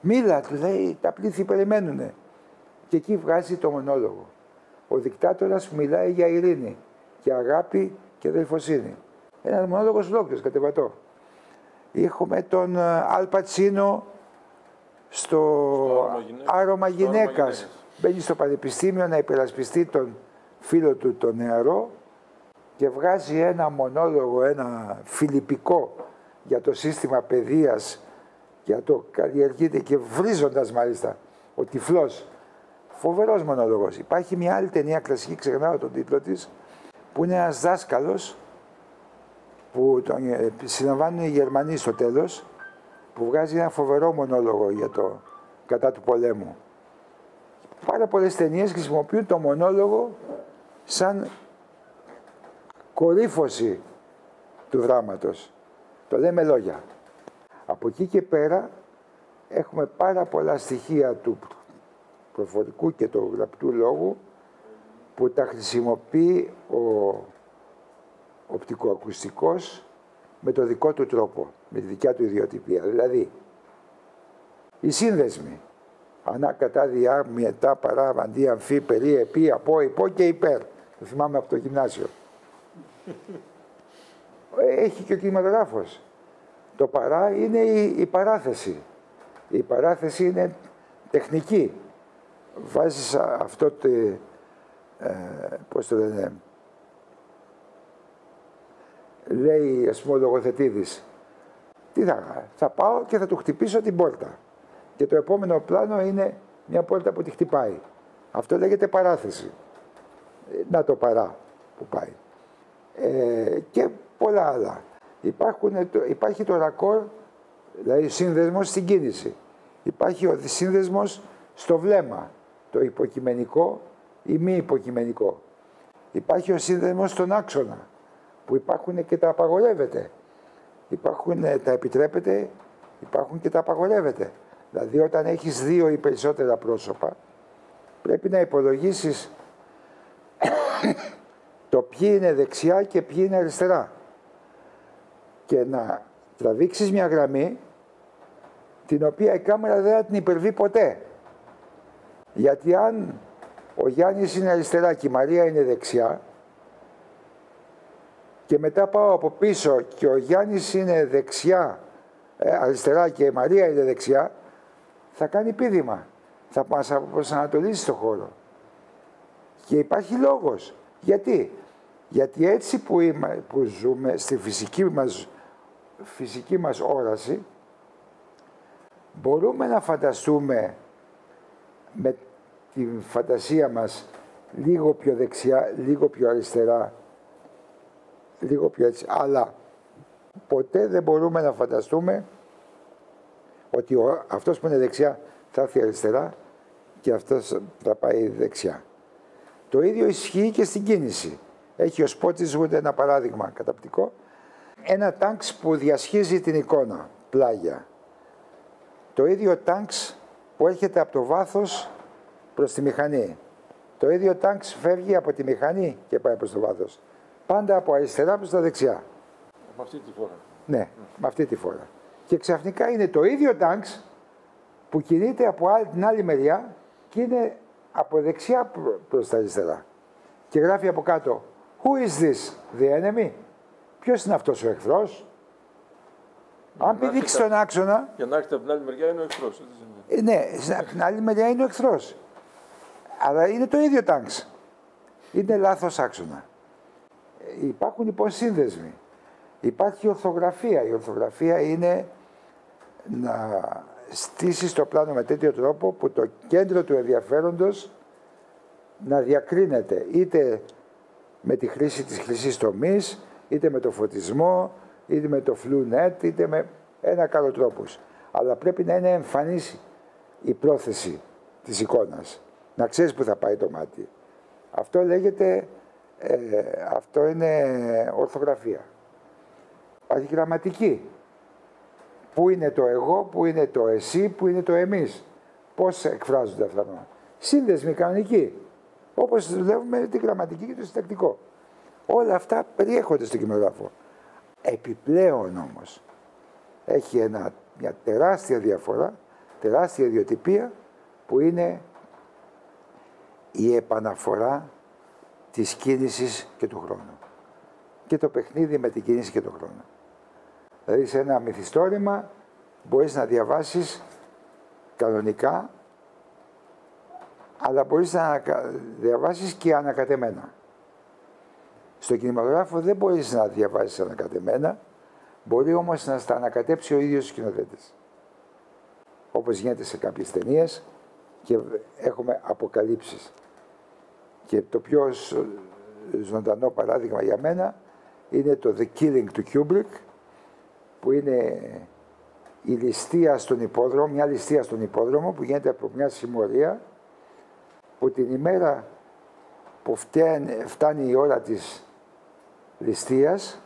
Μίλα, του λέει, τα πλήθη περιμένουνε. Και εκεί βγάζει το μονόλογο. Ο δικτάτορας μιλάει για ειρήνη και αγάπη και αδελφοσύνη. Ένας μονόλογος ολόκληρος, κατεβατό. Έχουμε τον ε, Αλ Πατσίνο στο Άρωμα γυναίκα- άρωμα στο άρωμα γυναίκας. γυναίκας. μπαίνει στο πανεπιστήμιο να υπερασπιστεί τον φίλο του τον νεαρό και βγάζει ένα μονόλογο, ένα φιλιππικό για το σύστημα παιδείας, για το καλλιεργείται και βρίζοντας μάλιστα ο τυφλός. Φοβερός μονόλογος. Υπάρχει μια άλλη ταινία κλασική, ξεχνάω τον τίτλο της, που είναι ένας δάσκαλος που τον ε, συναντάνουν οι Γερμανοί στο τέλος, που βγάζει ένα φοβερό μονόλογο για το κατά του πολέμου. Πάρα πολλές ταινίες χρησιμοποιούν το μονόλογο σαν κορύφωση του δράματος. Το λέμε λόγια. Από εκεί και πέρα έχουμε πάρα πολλά στοιχεία του προφορικού και του γραπτού λόγου που τα χρησιμοποιεί ο οπτικοακουστικός με το δικό του τρόπο, με τη δικιά του ιδιοτυπία. Δηλαδή, οι σύνδεσμοι, ανά, κατά, διά, μετά, παρά, αντί, αμφί, περί, επί, από, υπό και υπέρ. Το θυμάμαι από το γυμνάσιο. Έχει και ο κινηματογράφος. Το παρά είναι η, παράθεση. Η παράθεση είναι τεχνική. Βάζεις αυτό το, ε, πώς το λένε, λέει ας πούμε ο λογοθετήδης, τι θα, θα πάω και θα του χτυπήσω την πόρτα. Και το επόμενο πλάνο είναι μια πόρτα που τη χτυπάει. Αυτό λέγεται παράθεση. Ε, να το παρά που πάει. Ε, και πολλά άλλα. Υπάρχουν, υπάρχει το ρακόρ, δηλαδή ο σύνδεσμος στην κίνηση. Υπάρχει ο σύνδεσμος στο βλέμμα, το υποκειμενικό ή μη υποκειμενικό. Υπάρχει ο σύνδεσμος στον άξονα, που υπάρχουν και τα απαγορεύεται. Υπάρχουν, ε, τα επιτρέπεται, υπάρχουν και τα απαγορεύεται. Δηλαδή όταν έχεις δύο ή περισσότερα πρόσωπα, πρέπει να υπολογίσεις το ποιοι είναι δεξιά και ποιοι είναι αριστερά. Και να τραβήξεις μια γραμμή την οποία η κάμερα δεν θα την υπερβεί ποτέ. Γιατί αν ο Γιάννης είναι αριστερά και η Μαρία είναι δεξιά και μετά πάω από πίσω και ο Γιάννης είναι δεξιά, ε, αριστερά και η Μαρία είναι δεξιά, θα κάνει πίδημα. Θα μας προσανατολίσει το χώρο. Και υπάρχει λόγος. Γιατί; Γιατί έτσι που, που ζούμε στη φυσική μας, φυσική μας όραση, μπορούμε να φανταστούμε με τη φαντασία μας λίγο πιο δεξιά, λίγο πιο αριστερά, λίγο πιο έτσι. Αλλά ποτέ δεν μπορούμε να φανταστούμε ότι ο, αυτός που είναι δεξιά θα έρθει αριστερά και αυτός θα πάει δεξιά. Το ίδιο ισχύει και στην κίνηση. Έχει ο Σπότης ούτε ένα παράδειγμα καταπτικό. Ένα τάγκς που διασχίζει την εικόνα, πλάγια. Το ίδιο τάγκς που έρχεται από το βάθος προς τη μηχανή. Το ίδιο τάγκς φεύγει από τη μηχανή και πάει προς το βάθος. Πάντα από αριστερά προς τα δεξιά. Με αυτή τη φορά. Ναι, με αυτή τη φορά. Και ξαφνικά είναι το ίδιο τάγκς που κινείται από την άλλη μεριά και είναι από δεξιά προς τα αριστερά. Και γράφει από κάτω Who is this, the enemy? Ποιος είναι αυτός ο εχθρός; Αν πηδήξει τον άξονα... Για να έρχεται από την άλλη μεριά είναι ο εχθρός. Ε, ναι, από την άλλη μεριά είναι ο εχθρός. Αλλά είναι το ίδιο τάγκ. Είναι λάθος άξονα. Ε, υπάρχουν λοιπόν σύνδεσμοι. Υπάρχει ορθογραφία. Η ορθογραφία είναι να στήσεις το πλάνο με τέτοιο τρόπο που το κέντρο του ενδιαφέροντος να διακρίνεται είτε με τη χρήση της χρυσής τομής, είτε με το φωτισμό, είτε με το net, είτε με ένα καλό τρόπος. Αλλά πρέπει να είναι εμφανής η πρόθεση της εικόνας. Να ξέρεις που θα πάει το μάτι. Αυτό λέγεται, ε, αυτό είναι ορθογραφία. Υπάρχει γραμματική. Πού είναι το εγώ, πού είναι το εσύ, πού είναι το εμείς. Πώς εκφράζονται αυτά τα πράγματα. Σύνδεσμοι κανονικοί. Όπως δουλεύουμε τη γραμματική και το συντακτικό. Όλα αυτά περιέχονται στο κειμενογράφο. Επιπλέον όμως έχει ένα, μια τεράστια διαφορά, τεράστια ιδιοτυπία που είναι η επαναφορά της κίνησης και του χρόνου. Και το παιχνίδι με την κίνηση και τον χρόνο. Δηλαδή σε ένα μυθιστόρημα μπορείς να διαβάσεις κανονικά αλλά μπορείς να διαβάσεις και ανακατεμένα. Στο κινηματογράφο δεν μπορείς να διαβάσεις ανακατεμένα, μπορεί όμως να στα ανακατέψει ο ίδιος ο σκηνοθέτης. Όπως γίνεται σε κάποιες ταινίες και έχουμε αποκαλύψεις. Και το πιο ζωντανό παράδειγμα για μένα είναι το The Killing του Kubrick, που είναι η ληστεία στον υπόδρομο, μια ληστεία στον υπόδρομο που γίνεται από μια συμμορία που την ημέρα που φτάνει η ώρα της ληστείας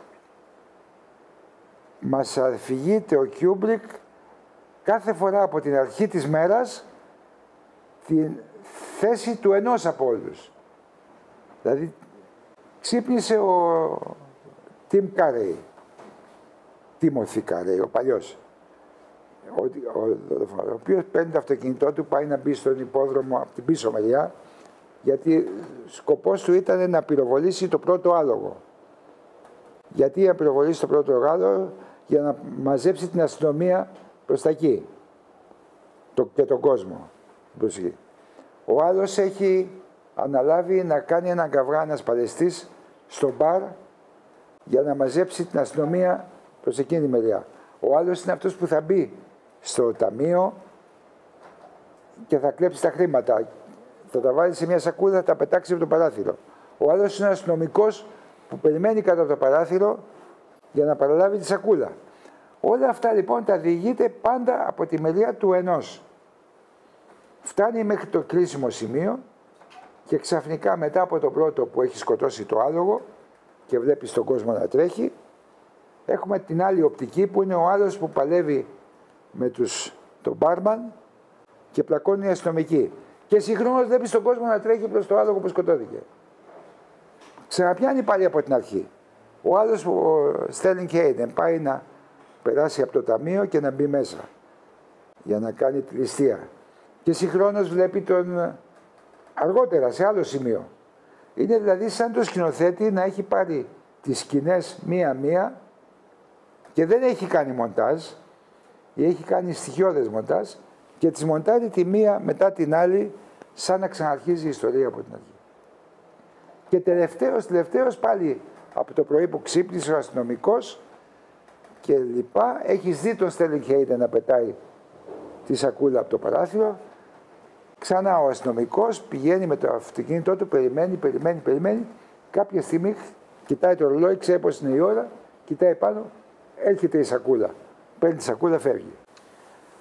μας αφηγείται ο Κιούμπρικ κάθε φορά από την αρχή της μέρας την θέση του ενός από όλους. Δηλαδή ξύπνησε ο Τιμ Κάρεϊ, Τίμοθι Κάρεϊ, ο παλιός, ο, ο, ο, ο οποίος παίρνει το αυτοκίνητό του, πάει να μπει στον υπόδρομο από την πίσω μεριά, γιατί σκοπός του ήταν να πυροβολήσει το πρώτο άλογο. Γιατί να πυροβολήσει το πρώτο άλογο, για να μαζέψει την αστυνομία προς τα εκεί το, και τον κόσμο. Ο άλλος έχει αναλάβει να κάνει έναν καυγά ένας παλαιστής στο μπαρ για να μαζέψει την αστυνομία προς εκείνη τη μεριά. Ο άλλος είναι αυτός που θα μπει στο ταμείο και θα κλέψει τα χρήματα. Θα τα βάλει σε μια σακούλα, θα τα πετάξει από το παράθυρο. Ο άλλος είναι αστυνομικό που περιμένει κάτω από το παράθυρο για να παραλάβει τη σακούλα. Όλα αυτά λοιπόν τα διηγείται πάντα από τη μεριά του ενός. Φτάνει μέχρι το κρίσιμο σημείο και ξαφνικά μετά από το πρώτο που έχει σκοτώσει το άλογο και βλέπει τον κόσμο να τρέχει, έχουμε την άλλη οπτική που είναι ο άλλος που παλεύει με τους, τον μπάρμαν και πλακώνει οι αστυνομικοί. Και συγχρόνως βλέπει τον κόσμο να τρέχει προς το άλογο που σκοτώθηκε. Ξαναπιάνει πάλι από την αρχή. Ο άλλος, ο Στέλιν Χέιντεν, πάει να περάσει από το ταμείο και να μπει μέσα για να κάνει τη ληστεία. Και συγχρόνως βλέπει τον αργότερα σε άλλο σημείο. Είναι δηλαδή σαν το σκηνοθέτη να έχει πάρει τις σκηνές μία-μία και δεν έχει κάνει μοντάζ ή έχει κάνει στοιχειώδες μοντάζ και τις μοντάρει τη μία μετά την άλλη σαν να ξαναρχίζει η ιστορία από την αρχή. Και τελευταίος, τελευταίος πάλι από το πρωί που ξύπνησε ο αστυνομικός και λοιπά, έχεις δει τον Στέλιν Χέιντε να πετάει τη σακούλα από το παράθυρο Ξανά ο αστυνομικός πηγαίνει με το αυτοκίνητό του, περιμένει, περιμένει, περιμένει. Κάποια στιγμή κοιτάει το ρολόι, ξέρει πώς είναι η ώρα, κοιτάει πάνω, έρχεται η σακούλα. Παίρνει τη σακούλα, φεύγει.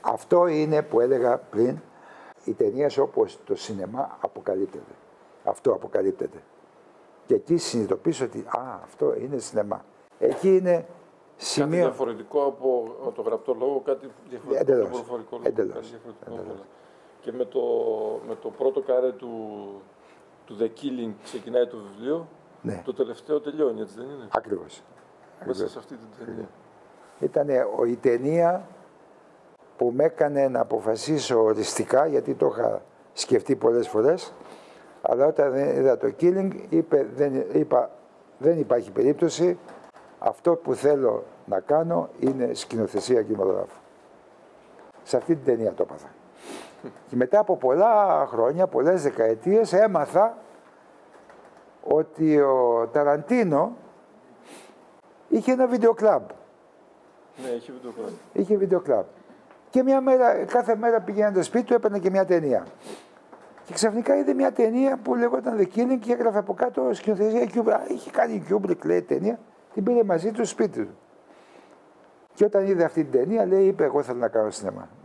Αυτό είναι που έλεγα πριν, οι ταινίες όπως το σινεμά αποκαλύπτεται. Αυτό αποκαλύπτεται. Και εκεί συνειδητοποιήσω ότι α, αυτό είναι σινεμά. Εκεί είναι σημείο. Κάτι διαφορετικό από το γραπτό λόγο, κάτι διαφορετικό από το προφορικό λόγο. Εντελώς. Και με το, με το πρώτο καρέ του, του The Killing ξεκινάει το βιβλίο. Ναι. Το τελευταίο τελειώνει, έτσι δεν είναι; Ακριβώς. Μέσα σε αυτή την ταινία. Ήταν η ταινία που με έκανε να αποφασίσω οριστικά, γιατί το είχα σκεφτεί πολλές φορές, αλλά όταν είδα το Killing είπε, δεν, είπα δεν υπάρχει περίπτωση, αυτό που θέλω να κάνω είναι σκηνοθεσία κινηματογράφου. Σε αυτή την ταινία το έπαθα. Και μετά από πολλά χρόνια, πολλές δεκαετίες, έμαθα ότι ο Ταραντίνο είχε ένα βίντεο κλαμπ. Ναι, είχε βίντεο κλαμπ. Είχε βίντεο κλαμπ. Και μια μέρα, κάθε μέρα πηγαίνοντα στο σπίτι του έπαιρνε και μια ταινία. Και ξαφνικά είδε μια ταινία που λέγονταν The Killing και έγραφε από κάτω σκηνοθεσία Kubrick. Είχε κάνει Kubrick, λέει ταινία. Την πήρε μαζί του στο σπίτι του. Και όταν είδε αυτή την ταινία, λέει, είπε, εγώ θέλω να κάνω σινεμά.